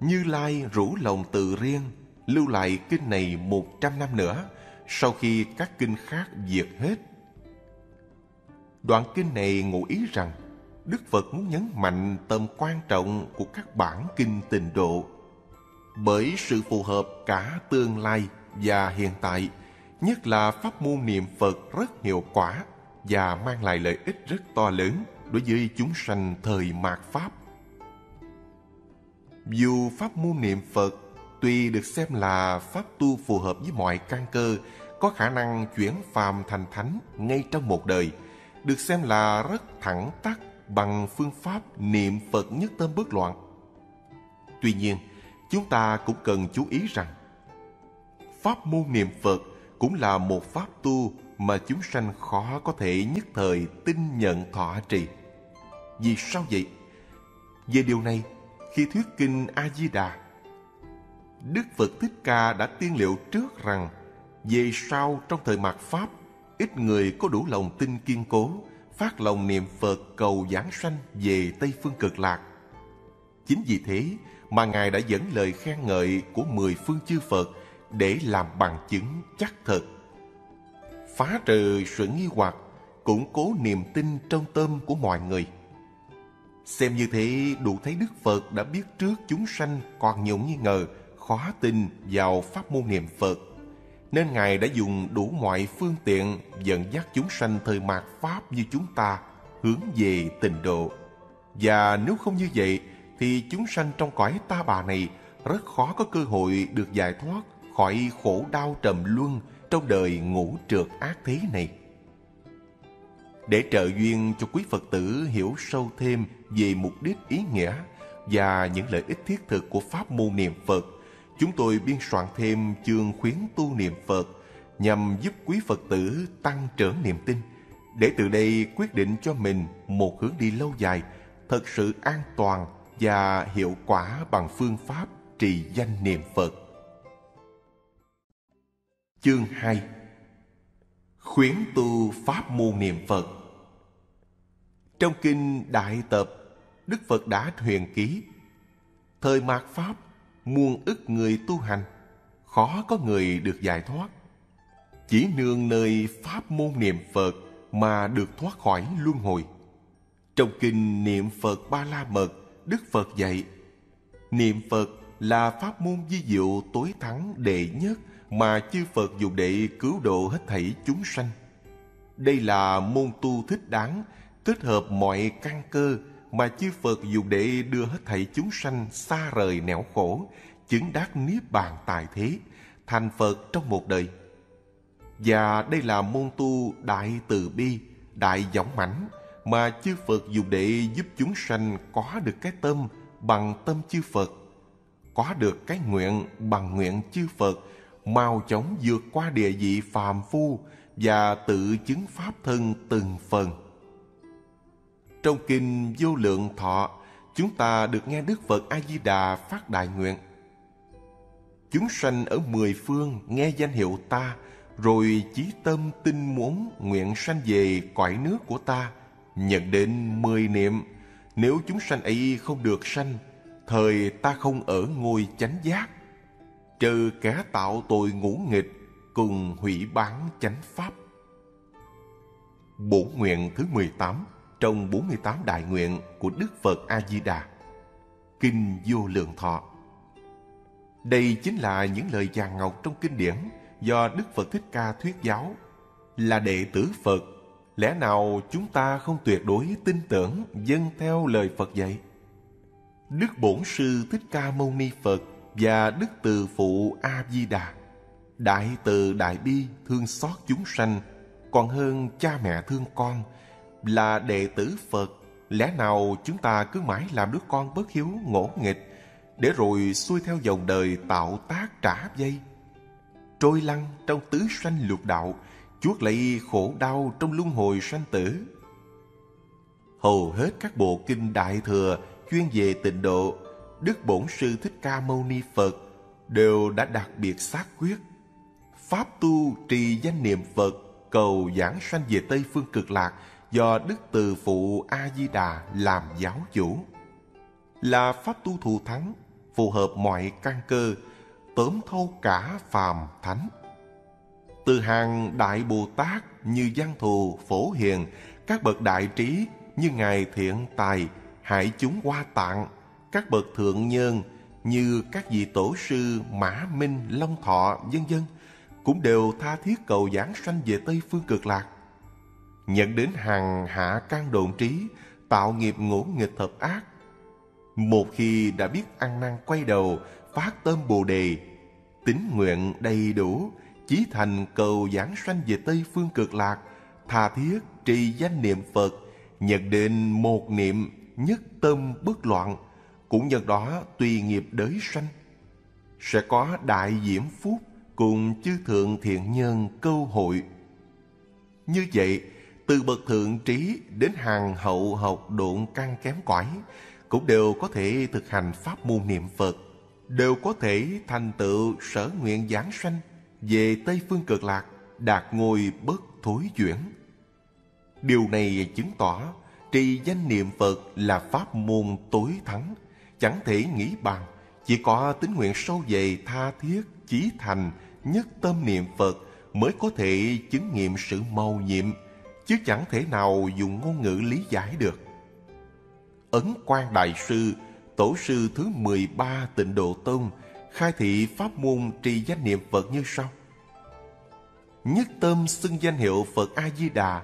Như Lai rủ lòng tự riêng, lưu lại kinh này một trăm năm nữa, sau khi các kinh khác diệt hết. Đoạn kinh này ngụ ý rằng, Đức Phật muốn nhấn mạnh tầm quan trọng của các bản kinh tịnh độ. Bởi sự phù hợp cả tương lai và hiện tại, nhất là pháp môn niệm Phật rất hiệu quả và mang lại lợi ích rất to lớn đối với chúng sanh thời mạt Pháp. Dù pháp môn niệm Phật tuy được xem là pháp tu phù hợp với mọi căn cơ, có khả năng chuyển phàm thành thánh ngay trong một đời, được xem là rất thẳng tắc bằng phương pháp niệm Phật nhất tâm bất loạn. Tuy nhiên, chúng ta cũng cần chú ý rằng pháp môn niệm Phật cũng là một pháp tu mà chúng sanh khó có thể nhất thời tin nhận thọ trì. Vì sao vậy? Về điều này, khi thuyết kinh A-di-đà, Đức Phật Thích Ca đã tiên liệu trước rằng về sau trong thời mạt Pháp, ít người có đủ lòng tin kiên cố, phát lòng niệm Phật cầu giảng sanh về Tây Phương Cực Lạc. Chính vì thế mà Ngài đã dẫn lời khen ngợi của mười phương chư Phật để làm bằng chứng chắc thật. Phá trừ sự nghi hoặc, củng cố niềm tin trong tâm của mọi người. Xem như thế đủ thấy Đức Phật đã biết trước chúng sanh còn nhiều nghi ngờ, khó tin vào pháp môn niệm Phật. Nên Ngài đã dùng đủ mọi phương tiện dẫn dắt chúng sanh thời mạt Pháp như chúng ta hướng về tình độ. Và nếu không như vậy, thì chúng sanh trong cõi ta bà này rất khó có cơ hội được giải thoát khỏi khổ đau trầm luân trong đời ngũ trượt ác thế này. Để trợ duyên cho quý Phật tử hiểu sâu thêm về mục đích ý nghĩa và những lợi ích thiết thực của pháp môn niệm Phật, chúng tôi biên soạn thêm chương khuyến tu niệm Phật nhằm giúp quý Phật tử tăng trưởng niềm tin, để từ đây quyết định cho mình một hướng đi lâu dài, thật sự an toàn và hiệu quả bằng phương pháp trì danh niệm Phật. Chương 2 Khuyến tu pháp môn niệm Phật. Trong kinh Đại Tập, Đức Phật đã huyền ký Thời mạt Pháp, muôn ức người tu hành khó có người được giải thoát. Chỉ nương nơi pháp môn niệm Phật mà được thoát khỏi luân hồi. Trong kinh niệm Phật Ba La Mật, Đức Phật dạy, niệm Phật là pháp môn di diệu tối thắng đệ nhất mà chư Phật dùng để cứu độ hết thảy chúng sanh. Đây là môn tu thích đáng, kết hợp mọi căn cơ mà chư Phật dùng để đưa hết thảy chúng sanh xa rời nẻo khổ, chứng đắc niết bàn tài thế, thành Phật trong một đời. Và đây là môn tu đại từ bi, đại dõng mãnh mà chư Phật dùng để giúp chúng sanh có được cái tâm bằng tâm chư Phật, có được cái nguyện bằng nguyện chư Phật, mau chóng vượt qua địa vị phàm phu và tự chứng pháp thân từng phần. Trong kinh Vô Lượng Thọ, chúng ta được nghe Đức Phật A Di Đà phát đại nguyện. Chúng sanh ở mười phương nghe danh hiệu ta, rồi chí tâm tin muốn nguyện sanh về cõi nước của ta, nhận đến mười niệm. Nếu chúng sanh ấy không được sanh, thời ta không ở ngôi chánh giác, trừ kẻ tạo tội ngũ nghịch cùng hủy bán chánh pháp. Bổn nguyện thứ 18 trong 48 đại nguyện của Đức Phật A-di-đà. Kinh Vô Lượng Thọ Đây chính là những lời vàng ngọc trong kinh điển do Đức Phật Thích Ca thuyết giáo. Là đệ tử Phật, lẽ nào chúng ta không tuyệt đối tin tưởng dâng theo lời Phật dạy? Đức Bổn Sư Thích Ca Mâu Ni Phật và Đức Từ Phụ A-di-đà Đại từ đại bi thương xót chúng sanh còn hơn cha mẹ thương con là đệ tử Phật. Lẽ nào chúng ta cứ mãi làm đứa con bất hiếu, ngỗ nghịch, để rồi xuôi theo dòng đời tạo tác trả dây trôi lăn trong tứ sanh lục đạo chuốc lấy khổ đau trong luân hồi sanh tử. Hầu hết các bộ kinh đại thừa chuyên về tịnh độ, đức bổn sư thích ca mâu ni phật đều đã đặc biệt xác quyết. Pháp tu trì danh niệm phật, cầu giảng sanh về Tây Phương Cực Lạc do Đức Từ Phụ A-di-đà làm giáo chủ. Là pháp tu thù thắng, phù hợp mọi căn cơ, tóm thâu cả phàm thánh. Từ hàng Đại Bồ Tát như Văn Thù, Phổ Hiền, các bậc đại trí như Ngài Thiện Tài, Hải chúng Hoa Tạng, các bậc thượng nhân như các vị tổ sư Mã Minh, Long Thọ, vân vân cũng đều tha thiết cầu giảng sanh về Tây Phương Cực Lạc. Nhận đến hàng hạ can độn trí, tạo nghiệp ngỗ nghịch thập ác. Một khi đã biết ăn năn quay đầu, phát tâm Bồ Đề, tín nguyện đầy đủ, chí thành cầu giảng sanh về Tây Phương Cực Lạc, tha thiết trì danh niệm Phật, nhận đến một niệm nhất tâm bất loạn, cũng nhân đó tùy nghiệp đới sanh. Sẽ có đại diễm phúc cùng chư thượng thiện nhân câu hội. Như vậy, từ bậc thượng trí đến hàng hậu học độn căn kém cỏi cũng đều có thể thực hành pháp môn niệm Phật, đều có thể thành tựu sở nguyện giảng sanh về Tây Phương Cực Lạc, đạt ngôi bất thối chuyển. Điều này chứng tỏ trì danh niệm Phật là pháp môn tối thắng, chẳng thể nghĩ bàn, chỉ có tín nguyện sâu dày tha thiết, chí thành, nhất tâm niệm Phật mới có thể chứng nghiệm sự màu nhiệm, chứ chẳng thể nào dùng ngôn ngữ lý giải được. Ấn Quang Đại Sư, Tổ sư thứ 13 tịnh Độ Tông, khai thị pháp môn trì danh niệm Phật như sau. Nhất tâm xưng danh hiệu Phật A-di-đà,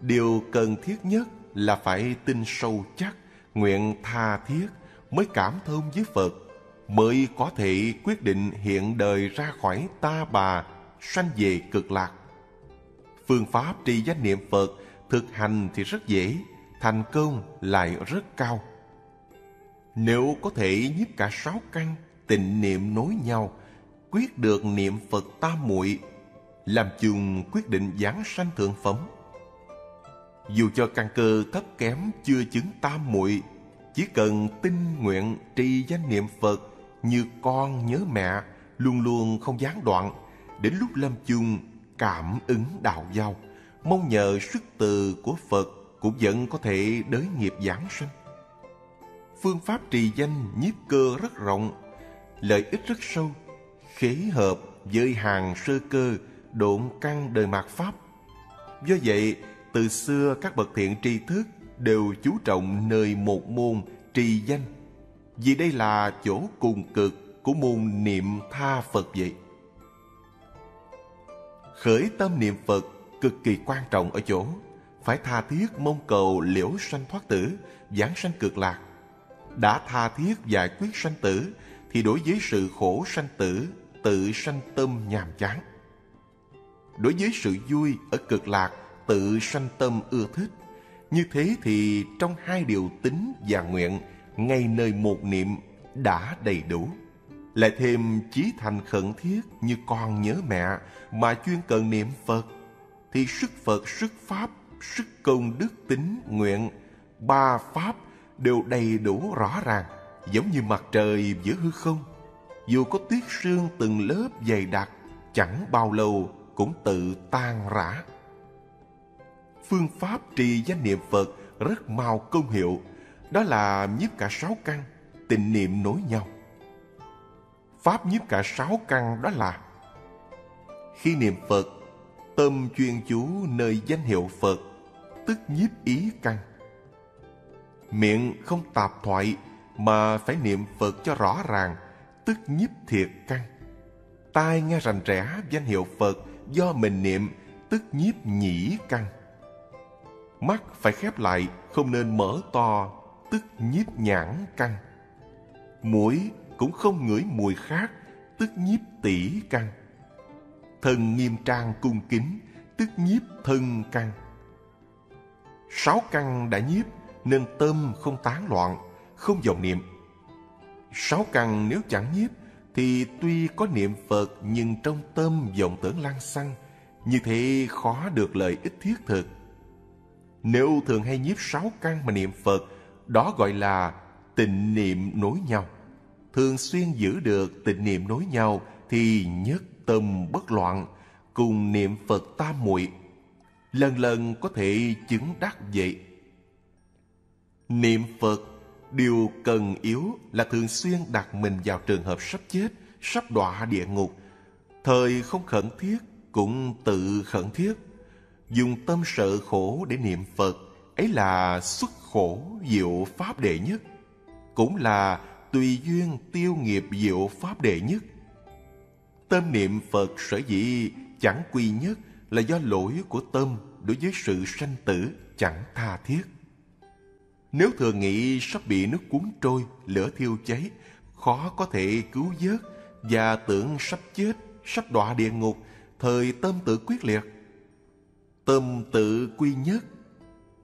điều cần thiết nhất là phải tin sâu chắc, nguyện tha thiết mới cảm thông với Phật mới có thể quyết định hiện đời ra khỏi ta bà, sanh về cực lạc. Phương pháp trì danh niệm Phật thực hành thì rất dễ, thành công lại rất cao. Nếu có thể nhiếp cả sáu căn tịnh niệm nối nhau, quyết được niệm Phật tam muội, làm chung quyết định giáng sanh thượng phẩm. Dù cho căn cơ thấp kém chưa chứng tam muội, chỉ cần tinh nguyện trì danh niệm Phật như con nhớ mẹ, luôn luôn không gián đoạn, đến lúc lâm chung cảm ứng đạo giao, mong nhờ sức từ của Phật cũng vẫn có thể đới nghiệp giảng sanh. Phương pháp trì danh nhiếp cơ rất rộng, lợi ích rất sâu. khế hợp với hàng sơ cơ độn căn đời mạt pháp do vậy từ xưa các bậc thiện tri thức đều chú trọng nơi một môn trì danh vì đây là chỗ cùng cực của môn niệm tha phật vậy khởi tâm niệm phật cực kỳ quan trọng ở chỗ phải tha thiết mong cầu liễu sanh thoát tử giảng sanh cực lạc. Đã tha thiết giải quyết sanh tử thì đối với sự khổ sanh tử, tự sanh tâm nhàm chán. Đối với sự vui ở cực lạc, tự sanh tâm ưa thích, như thế thì trong hai điều tính và nguyện, ngay nơi một niệm đã đầy đủ lại thêm chí thành khẩn thiết như con nhớ mẹ mà chuyên cần niệm phật, thì sức phật, sức pháp, sức công đức tính nguyện, ba pháp đều đầy đủ rõ ràng, giống như mặt trời giữa hư không. Dù có tuyết sương từng lớp dày đặc, chẳng bao lâu cũng tự tan rã. Phương pháp trì danh niệm phật rất mau công hiệu, đó là nhiếp cả sáu căn tình niệm nối nhau pháp nhiếp cả sáu căn đó là khi niệm phật, tâm chuyên chú nơi danh hiệu phật, tức nhiếp ý căn. Miệng không tạp thoại mà phải niệm phật cho rõ ràng, tức nhiếp thiệt căn. Tai nghe rành rẽ danh hiệu phật do mình niệm, tức nhiếp nhĩ căn. Mắt phải khép lại, không nên mở to, tức nhiếp nhãn căn. Mũi cũng không ngửi mùi khác, tức nhiếp tỷ căn thân nghiêm trang cung kính, tức nhiếp thân căn sáu căn đã nhiếp, nên tâm không tán loạn, không vọng niệm. Sáu căn nếu chẳng nhiếp, thì tuy có niệm phật, nhưng trong tâm vọng tưởng lăng xăng, như thế khó được lợi ích thiết thực. Nếu thường hay nhiếp sáu căn mà niệm phật, đó gọi là tình niệm nối nhau thường xuyên giữ được tịnh niệm nối nhau thì nhất tâm bất loạn, cùng niệm phật tam muội, lần lần có thể chứng đắc vậy. Niệm phật, điều cần yếu là thường xuyên đặt mình vào trường hợp sắp chết, sắp đọa địa ngục. Thời không khẩn thiết cũng tự khẩn thiết. Dùng tâm sợ khổ để niệm phật, ấy là xuất khổ diệu pháp đệ nhất, cũng là tùy duyên tiêu nghiệp diệu pháp đệ nhất. Tâm niệm phật sở dĩ chẳng quy nhất là do lỗi của tâm đối với sự sanh tử chẳng tha thiết. Nếu thường nghĩ sắp bị nước cuốn trôi, lửa thiêu cháy, khó có thể cứu vớt và tưởng sắp chết, sắp đọa địa ngục, thời tâm tự quyết liệt. Tâm tự quy nhất,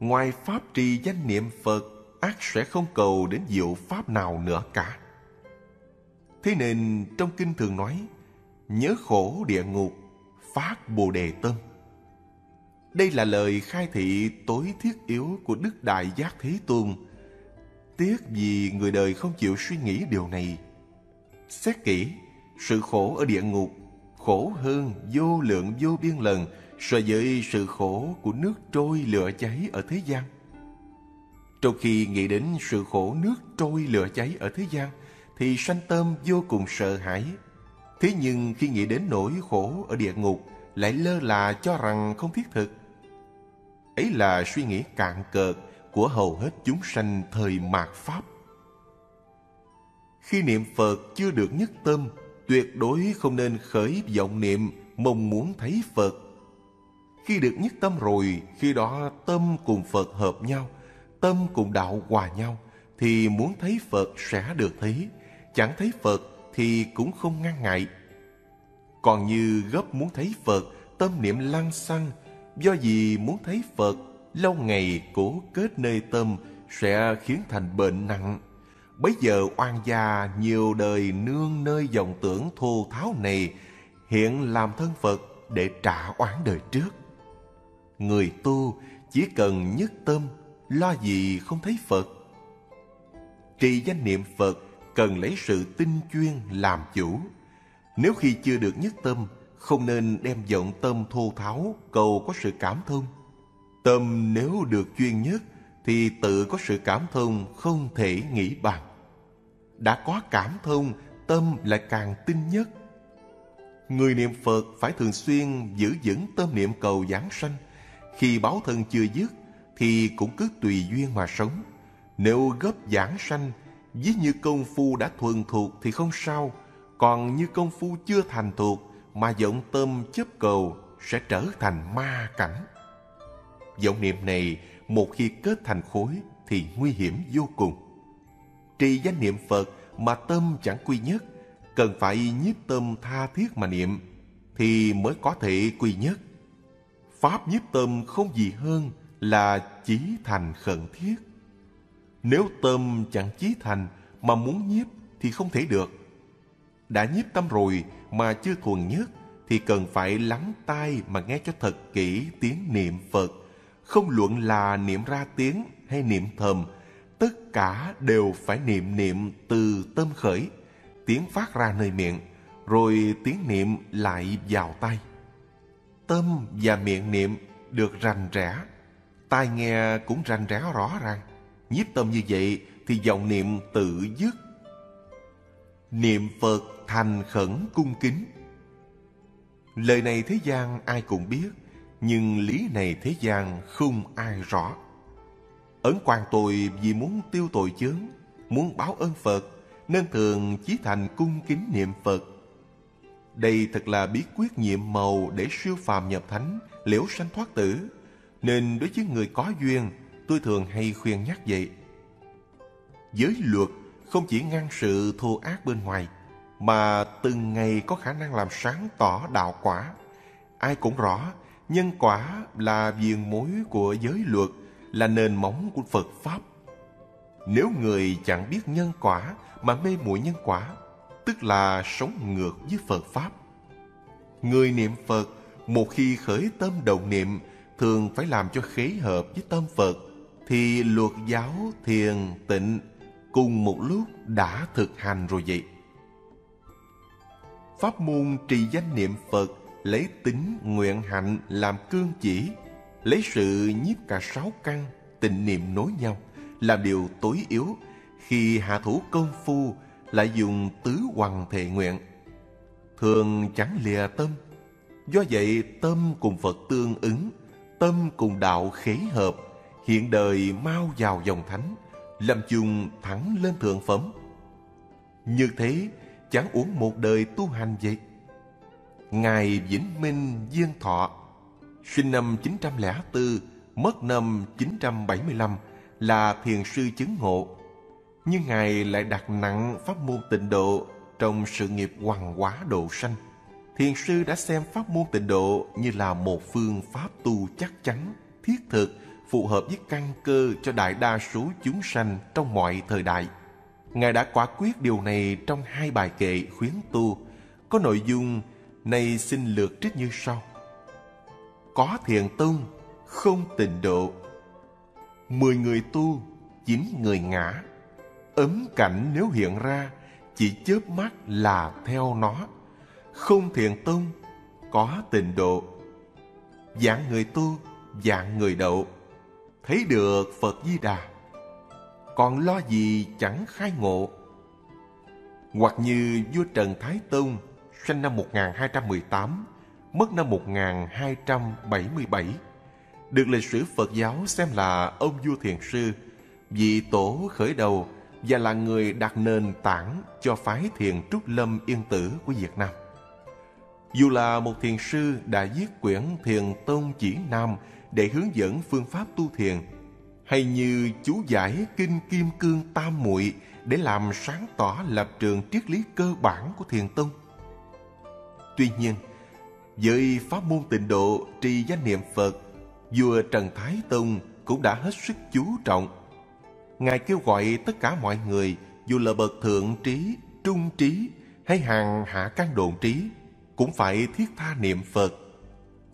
ngoài pháp trì danh niệm phật ác sẽ không cầu đến diệu pháp nào nữa cả. Thế nên trong kinh thường nói, nhớ khổ địa ngục, phát bồ đề tâm. Đây là lời khai thị tối thiết yếu của đức đại giác thế tôn. Tiếc vì người đời không chịu suy nghĩ điều này. Xét kỹ, sự khổ ở địa ngục, khổ hơn vô lượng vô biên lần, so với sự khổ của nước trôi lửa cháy ở thế gian. Trong khi nghĩ đến sự khổ nước trôi lửa cháy ở thế gian, thì sanh tâm vô cùng sợ hãi. Thế nhưng khi nghĩ đến nỗi khổ ở địa ngục, lại lơ là cho rằng không thiết thực. Ấy là suy nghĩ cạn cợt của hầu hết chúng sanh thời mạt Pháp. Khi niệm Phật chưa được nhất tâm, tuyệt đối không nên khởi vọng niệm mong muốn thấy Phật khi được nhất tâm rồi, khi đó tâm cùng Phật hợp nhau, tâm cùng đạo hòa nhau, thì muốn thấy Phật sẽ được thấy. Chẳng thấy Phật thì cũng không ngăn ngại. Còn như gấp muốn thấy Phật, tâm niệm lăng xăng, do gì muốn thấy Phật, lâu ngày cố kết nơi tâm sẽ khiến thành bệnh nặng. Bây giờ oan gia nhiều đời nương nơi dòng tưởng thô tháo này, hiện làm thân Phật để trả oán đời trước. Người tu chỉ cần nhất tâm, lo gì không thấy Phật. Trì danh niệm Phật cần lấy sự tinh chuyên làm chủ. Nếu khi chưa được nhất tâm, không nên đem vọng tâm thô tháo cầu có sự cảm thông. Tâm nếu được chuyên nhất thì tự có sự cảm thông không thể nghĩ bằng. Đã có cảm thông, tâm lại càng tinh nhất. Người niệm Phật phải thường xuyên giữ vững tâm niệm cầu giảng sanh. Khi báo thân chưa dứt thì cũng cứ tùy duyên mà sống. Nếu gấp giảng sanh, ví như công phu đã thuần thuộc thì không sao. Còn như công phu chưa thành thuộc mà vọng tâm chấp cầu sẽ trở thành ma cảnh. Vọng niệm này một khi kết thành khối thì nguy hiểm vô cùng. Trì danh niệm Phật mà tâm chẳng quy nhất, cần phải nhiếp tâm tha thiết mà niệm thì mới có thể quy nhất. Pháp nhiếp tâm không gì hơn là chí thành khẩn thiết. Nếu tâm chẳng chí thành mà muốn nhiếp thì không thể được. Đã nhiếp tâm rồi mà chưa thuần nhất thì cần phải lắng tai mà nghe cho thật kỹ tiếng niệm Phật. Không luận là niệm ra tiếng hay niệm thầm, tất cả đều phải niệm niệm từ tâm khởi. Tiếng phát ra nơi miệng, rồi tiếng niệm lại vào tay. Tâm và miệng niệm được rành rẽ, tai nghe cũng rành ráo rõ ràng. Nhiếp tâm như vậy thì dòng niệm tự dứt. Niệm Phật thành khẩn cung kính Lời này thế gian ai cũng biết, nhưng lý này thế gian không ai rõ. Ấn quan tôi vì muốn tiêu tội chướng, muốn báo ơn Phật, nên thường chí thành cung kính niệm Phật. Đây thật là bí quyết nhiệm màu để siêu phàm nhập thánh, liễu sanh thoát tử. Nên đối với người có duyên, tôi thường hay khuyên nhắc vậy. Giới luật không chỉ ngăn sự thô ác bên ngoài, mà từng ngày có khả năng làm sáng tỏ đạo quả. Ai cũng rõ, nhân quả là viền mối của giới luật, là nền móng của Phật Pháp. Nếu người chẳng biết nhân quả mà mê muội nhân quả, tức là sống ngược với Phật Pháp. Người niệm Phật, một khi khởi tâm đầu niệm, thường phải làm cho khế hợp với tâm Phật, thì luật giáo thiền tịnh cùng một lúc đã thực hành rồi vậy. Pháp môn trì danh niệm Phật lấy tính nguyện hạnh làm cương chỉ, lấy sự nhiếp cả sáu căn, tịnh niệm nối nhau, làm điều tối yếu khi hạ thủ công phu lại dùng tứ hoàng thệ nguyện. Thường chẳng lìa tâm, do vậy tâm cùng Phật tương ứng, tâm cùng đạo khế hợp, hiện đời mau vào dòng thánh, làm chung thẳng lên thượng phẩm. Như thế, chẳng uống một đời tu hành vậy. Ngài Vĩnh Minh Diên Thọ, sinh năm 904, mất năm 975, là thiền sư chứng ngộ. Nhưng Ngài lại đặt nặng pháp môn tịnh độ trong sự nghiệp hoàng hóa độ sanh. Thiền sư đã xem pháp môn tịnh độ như là một phương pháp tu chắc chắn, thiết thực, phù hợp với căn cơ cho đại đa số chúng sanh trong mọi thời đại. Ngài đã quả quyết điều này trong hai bài kệ khuyến tu, có nội dung này xin lược trích như sau. Có thiền tông, không tịnh độ. Mười người tu, chín người ngã. Ấm cảnh nếu hiện ra, chỉ chớp mắt là theo nó. Không thiền tông, có tịnh độ. Dạng người tu, dạng người đậu Thấy được Phật Di Đà còn lo gì chẳng khai ngộ. Hoặc như vua Trần Thái Tông, sinh năm 1218, mất năm 1277, được lịch sử Phật giáo xem là ông vua thiền sư, vị tổ khởi đầu và là người đặt nền tảng cho phái thiền Trúc Lâm Yên Tử của Việt Nam. Dù là một thiền sư đã viết quyển Thiền tông Chỉ Nam để hướng dẫn phương pháp tu thiền hay như chú giải kinh kim cương tam muội để làm sáng tỏ lập trường triết lý cơ bản của thiền tông. Tuy nhiên, với pháp môn tịnh độ trì danh niệm Phật, vua Trần Thái Tông cũng đã hết sức chú trọng. Ngài kêu gọi tất cả mọi người, dù là bậc thượng trí, trung trí hay hàng hạ căn độn trí, cũng phải thiết tha niệm Phật.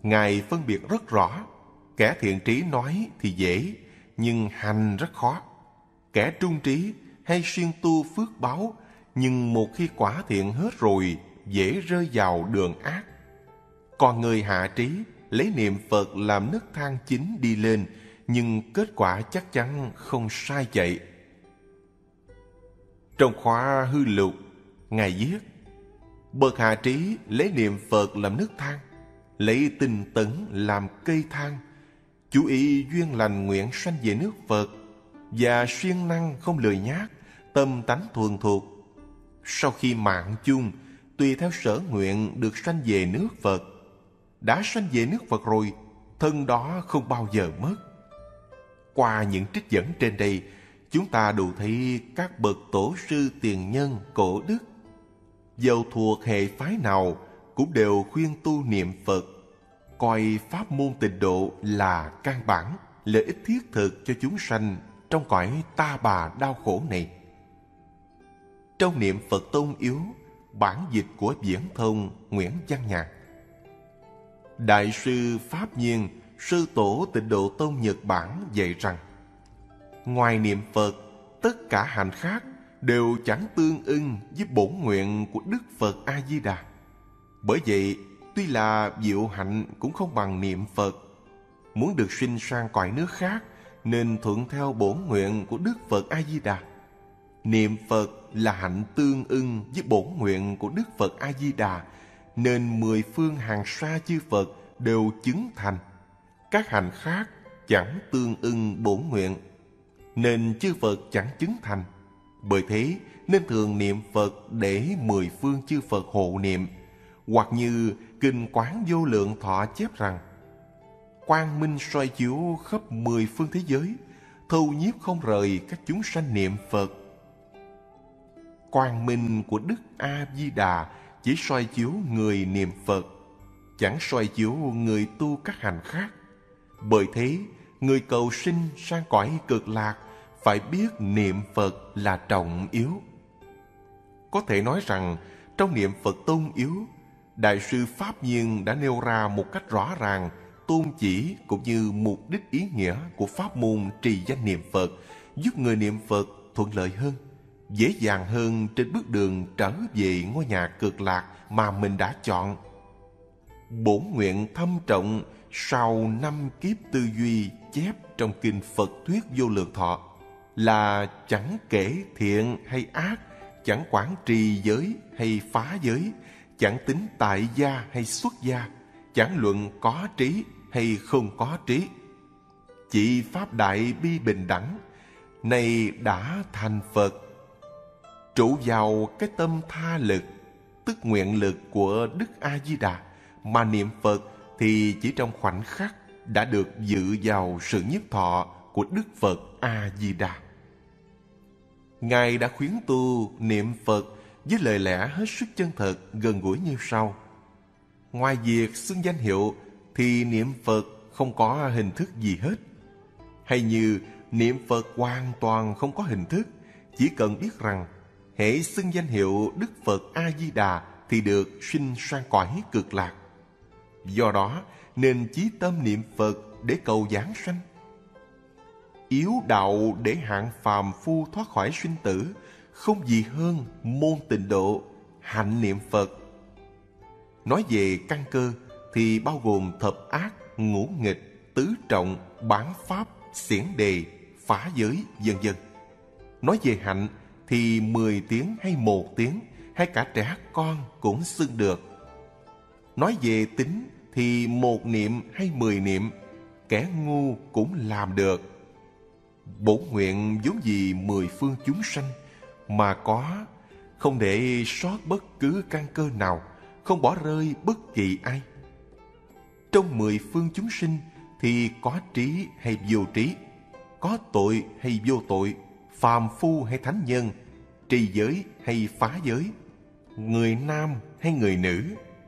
Ngài phân biệt rất rõ, kẻ thiện trí nói thì dễ, nhưng hành rất khó. Kẻ trung trí hay xuyên tu phước báo, nhưng một khi quả thiện hết rồi, dễ rơi vào đường ác. Còn người hạ trí, lấy niệm Phật làm nấc thang chính đi lên, nhưng kết quả chắc chắn không sai chạy. Trong khóa hư lục, Ngài viết, Bậc hạ trí lấy niệm Phật làm nước thang, lấy tinh tấn làm cây thang, chú ý duyên lành nguyện sanh về nước Phật và siêng năng không lười nhác, tâm tánh thuần thuộc. Sau khi mạng chung, tùy theo sở nguyện được sanh về nước Phật. Đã sanh về nước Phật rồi, thân đó không bao giờ mất. Qua những trích dẫn trên đây, chúng ta đủ thấy các bậc tổ sư tiền nhân cổ đức dầu thuộc hệ phái nào cũng đều khuyên tu niệm Phật, coi pháp môn tịnh độ là căn bản, lợi ích thiết thực cho chúng sanh trong cõi ta bà đau khổ này. Trong niệm Phật tông yếu, bản dịch của Viễn Thông Nguyễn Văn Nhạc. Đại sư Pháp Nhiên, sư tổ tịnh độ tông Nhật Bản dạy rằng Ngoài niệm Phật, tất cả hành khác đều chẳng tương ưng với bổn nguyện của Đức Phật A-di-đà. Bởi vậy, tuy là diệu hạnh cũng không bằng niệm Phật. Muốn được sinh sang cõi nước khác, nên thuận theo bổn nguyện của Đức Phật A-di-đà. Niệm Phật là hạnh tương ưng với bổn nguyện của Đức Phật A-di-đà, nên mười phương hàng xa chư Phật đều chứng thành. Các hạnh khác chẳng tương ưng bổn nguyện, nên chư Phật chẳng chứng thành. Bởi thế nên thường niệm Phật để mười phương chư Phật hộ niệm, hoặc như Kinh Quán Vô Lượng Thọ chép rằng Quang minh soi chiếu khắp mười phương thế giới, thâu nhiếp không rời các chúng sanh niệm Phật. Quang minh của Đức A-di-đà chỉ soi chiếu người niệm Phật, chẳng soi chiếu người tu các hành khác. Bởi thế, người cầu sinh sang cõi cực lạc phải biết niệm Phật là trọng yếu. Có thể nói rằng trong niệm Phật tôn yếu, Đại sư Pháp Nhiên đã nêu ra một cách rõ ràng tôn chỉ cũng như mục đích ý nghĩa của pháp môn trì danh niệm Phật giúp người niệm Phật thuận lợi hơn, dễ dàng hơn trên bước đường trở về ngôi nhà cực lạc mà mình đã chọn. Bổn nguyện thâm trọng sau năm kiếp tư duy chép trong kinh Phật thuyết vô lượng thọ là chẳng kể thiện hay ác, chẳng quản trì giới hay phá giới, chẳng tính tại gia hay xuất gia, chẳng luận có trí hay không có trí. Chỉ Pháp Đại Bi Bình Đẳng, này đã thành Phật. Trụ vào cái tâm tha lực, tức nguyện lực của Đức A-di-đà, mà niệm Phật thì chỉ trong khoảnh khắc đã được dự vào sự nhiếp thọ của Đức Phật A-di-đà. Ngài đã khuyến tu niệm Phật với lời lẽ hết sức chân thật, gần gũi như sau. Ngoài việc xưng danh hiệu thì niệm Phật không có hình thức gì hết. Hay như niệm Phật hoàn toàn không có hình thức, chỉ cần biết rằng hễ xưng danh hiệu Đức Phật A-di-đà thì được sinh sang cõi cực lạc. Do đó nên chí tâm niệm Phật để cầu giảng sanh yếu đạo để hạng phàm phu thoát khỏi sinh tử, không gì hơn môn tịnh độ, hạnh niệm Phật. Nói về căn cơ thì bao gồm thập ác, ngũ nghịch, tứ trọng, bán pháp, xiển đề, phá giới, vân vân. Nói về hạnh thì mười tiếng hay một tiếng hay cả trẻ con cũng xưng được. Nói về tính thì một niệm hay mười niệm, kẻ ngu cũng làm được Bổn nguyện vốn gì mười phương chúng sanh, Mà có Không để sót bất cứ căn cơ nào, Không bỏ rơi bất kỳ ai. Trong mười phương chúng sinh Thì có trí hay vô trí, Có tội hay vô tội, Phàm phu hay thánh nhân, Trì giới hay phá giới, Người nam hay người nữ,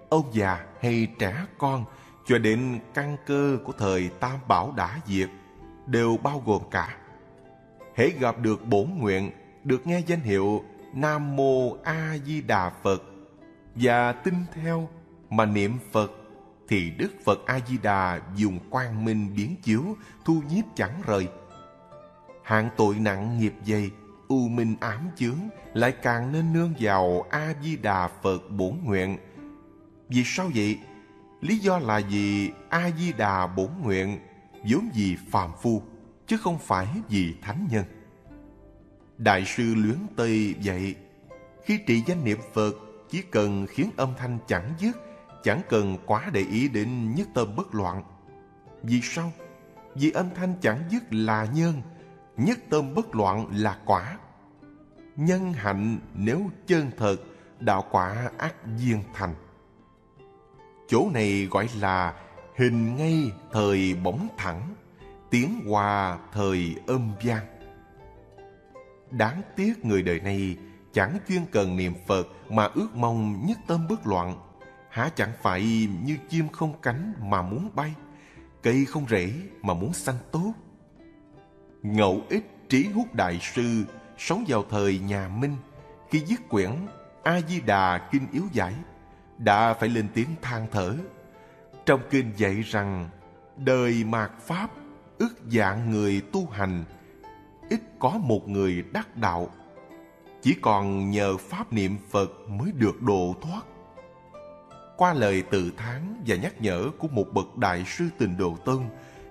Ông già hay trẻ con, Cho đến căn cơ của thời Tam Bảo đã diệt, Đều bao gồm cả hễ gặp được bổn nguyện được nghe danh hiệu Nam Mô A Di Đà Phật và tin theo mà niệm Phật thì Đức Phật A Di Đà dùng quang minh biến chiếu thu nhiếp chẳng rời. Hạng tội nặng nghiệp dày, u minh ám chướng lại càng nên nương vào A Di Đà Phật bổn nguyện. Vì sao vậy? Lý do là vì A Di Đà bổn nguyện vốn gì phàm phu chứ không phải vì thánh nhân. Đại sư Luyến Tây dạy, khi trị danh niệm Phật chỉ cần khiến âm thanh chẳng dứt, chẳng cần quá để ý đến nhất tâm bất loạn. Vì sao? Vì âm thanh chẳng dứt là nhân, nhất tâm bất loạn là quả. Nhân hạnh nếu chân thật, đạo quả ác duyên thành. Chỗ này gọi là hình ngay thời bóng thẳng, tiếng hòa thời âm gian Đáng tiếc người đời này chẳng chuyên cần niệm Phật mà ước mong nhất tâm bất loạn. Há chẳng phải như chim không cánh mà muốn bay, cây không rễ mà muốn xanh tốt. Ngẫu ích trí hút đại sư sống vào thời nhà Minh khi viết quyển A Di Đà kinh yếu giải đã phải lên tiếng than thở. Trong kinh dạy rằng đời mạt pháp ước dạng người tu hành, ít có một người đắc đạo. Chỉ còn nhờ pháp niệm phật mới được độ thoát. Qua lời tự thán và nhắc nhở của một bậc đại sư tình độ tông,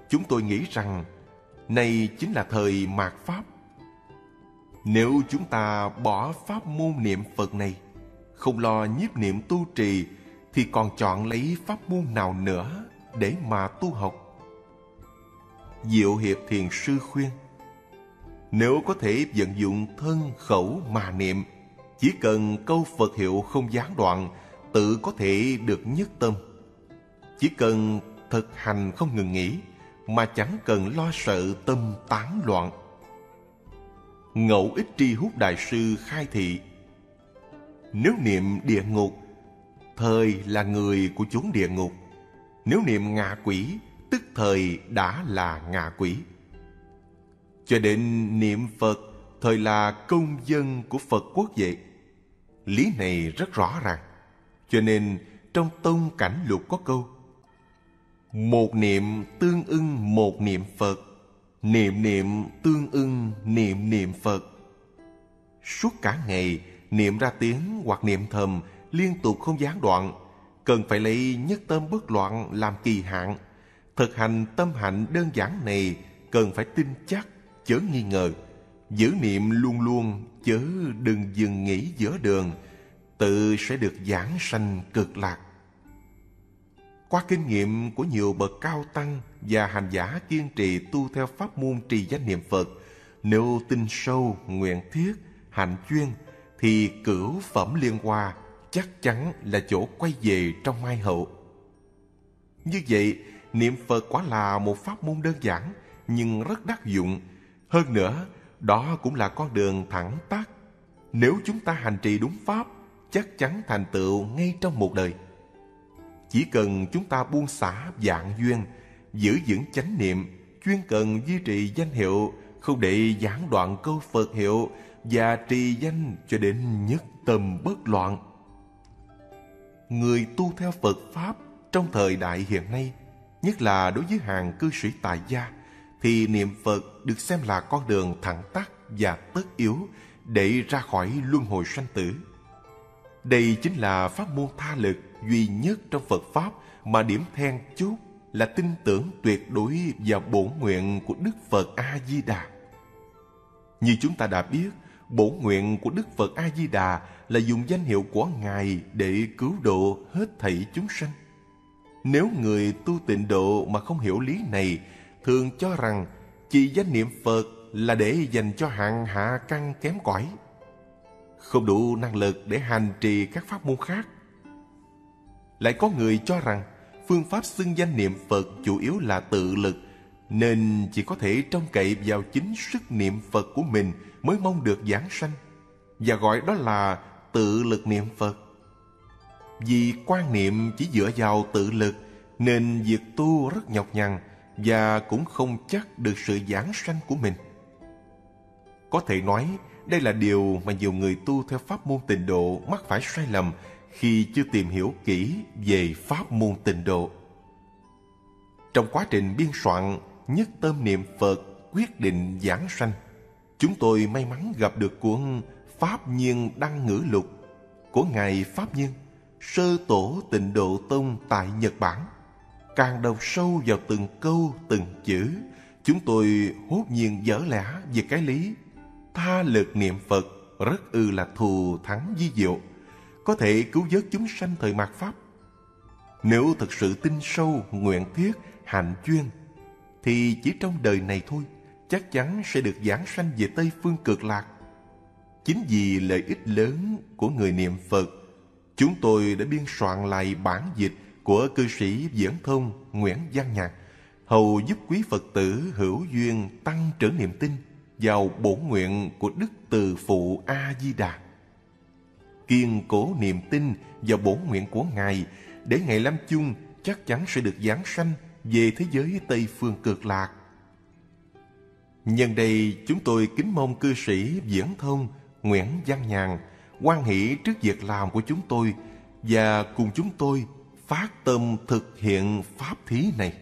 chúng tôi nghĩ rằng này chính là thời mạt pháp. Nếu chúng ta bỏ pháp môn niệm phật này, không lo nhiếp niệm tu trì, thì còn chọn lấy pháp môn nào nữa để mà tu học? Diệu hiệp thiền sư khuyên nếu có thể vận dụng thân khẩu mà niệm, chỉ cần câu Phật hiệu không gián đoạn, tự có thể được nhất tâm. Chỉ cần thực hành không ngừng nghỉ, mà chẳng cần lo sợ tâm tán loạn. Ngẫu ích tri hút đại sư khai thị Nếu niệm địa ngục, thời là người của chúng địa ngục. Nếu niệm ngạ quỷ, tức thời đã là ngạ quỷ cho đến niệm Phật, thời là công dân của Phật quốc vậy. Lý này rất rõ ràng. Cho nên trong tông cảnh lục có câu, Một niệm tương ưng một niệm Phật, Niệm niệm tương ưng niệm niệm Phật Suốt cả ngày niệm ra tiếng hoặc niệm thầm liên tục không gián đoạn, Cần phải lấy nhất tâm bất loạn làm kỳ hạn Thực hành tâm hạnh đơn giản này cần phải tin chắc, chớ nghi ngờ. Giữ niệm luôn luôn, chớ đừng dừng nghỉ giữa đường, tự sẽ được giảng sanh cực lạc. Qua kinh nghiệm của nhiều bậc cao tăng và hành giả kiên trì tu theo pháp môn trì danh niệm phật, nếu tin sâu nguyện thiết, hạnh chuyên, thì cửu phẩm liên hoa chắc chắn là chỗ quay về trong mai hậu. Như vậy niệm phật quả là một pháp môn đơn giản nhưng rất đắc dụng hơn nữa, đó cũng là con đường thẳng tắc. Nếu chúng ta hành trì đúng pháp, chắc chắn thành tựu ngay trong một đời. Chỉ cần chúng ta buông xả dạng duyên, giữ vững chánh niệm, chuyên cần duy trì danh hiệu, không để gián đoạn câu Phật hiệu và trì danh cho đến nhất tâm bất loạn. Người tu theo Phật Pháp trong thời đại hiện nay, nhất là đối với hàng cư sĩ tại gia, thì niệm Phật được xem là con đường thẳng tắc và tất yếu để ra khỏi luân hồi sanh tử. Đây chính là pháp môn tha lực duy nhất trong Phật Pháp mà điểm then chốt là tin tưởng tuyệt đối vào bổn nguyện của Đức Phật A-di-đà. Như chúng ta đã biết, bổn nguyện của Đức Phật A-di-đà là dùng danh hiệu của Ngài để cứu độ hết thảy chúng sanh. Nếu người tu tịnh độ mà không hiểu lý này thường cho rằng chỉ danh niệm Phật là để dành cho hạng hạ căn kém cỏi, không đủ năng lực để hành trì các pháp môn khác. Lại có người cho rằng phương pháp xưng danh niệm Phật chủ yếu là tự lực, nên chỉ có thể trông cậy vào chính sức niệm Phật của mình mới mong được giảng sanh, và gọi đó là tự lực niệm Phật. Vì quan niệm chỉ dựa vào tự lực, nên việc tu rất nhọc nhằn, và cũng không chắc được sự giảng sanh của mình. Có thể nói, đây là điều mà nhiều người tu theo pháp môn tịnh độ mắc phải sai lầm khi chưa tìm hiểu kỹ về pháp môn tịnh độ. Trong quá trình biên soạn Nhất Tâm Niệm Phật quyết định giảng sanh, chúng tôi may mắn gặp được cuốn Pháp Nhiên Đăng Ngữ Lục của Ngài Pháp Nhiên, sơ tổ tịnh độ tông tại Nhật Bản – Càng đọc sâu vào từng câu, từng chữ, chúng tôi hốt nhiên dở lẽ về cái lý. Tha lực niệm Phật rất ư là thù thắng di diệu. có thể cứu vớt chúng sanh thời mạt Pháp. Nếu thực sự tin sâu, nguyện thiết, hạnh chuyên, thì chỉ trong đời này thôi, chắc chắn sẽ được giảng sanh về Tây Phương Cực Lạc. Chính vì lợi ích lớn của người niệm Phật, chúng tôi đã biên soạn lại bản dịch của cư sĩ Viễn Thông Nguyễn Văn Nhạc, hầu giúp quý Phật tử hữu duyên tăng trưởng niềm tin vào bổn nguyện của Đức Từ Phụ A-di-đà. Kiên cố niềm tin vào bổn nguyện của Ngài để Ngài Lâm Chung chắc chắn sẽ được giáng sanh về thế giới Tây Phương cực lạc. Nhân đây chúng tôi kính mong cư sĩ Viễn Thông Nguyễn Văn Nhàn quan hỷ trước việc làm của chúng tôi và cùng chúng tôi phát tâm thực hiện pháp thí này.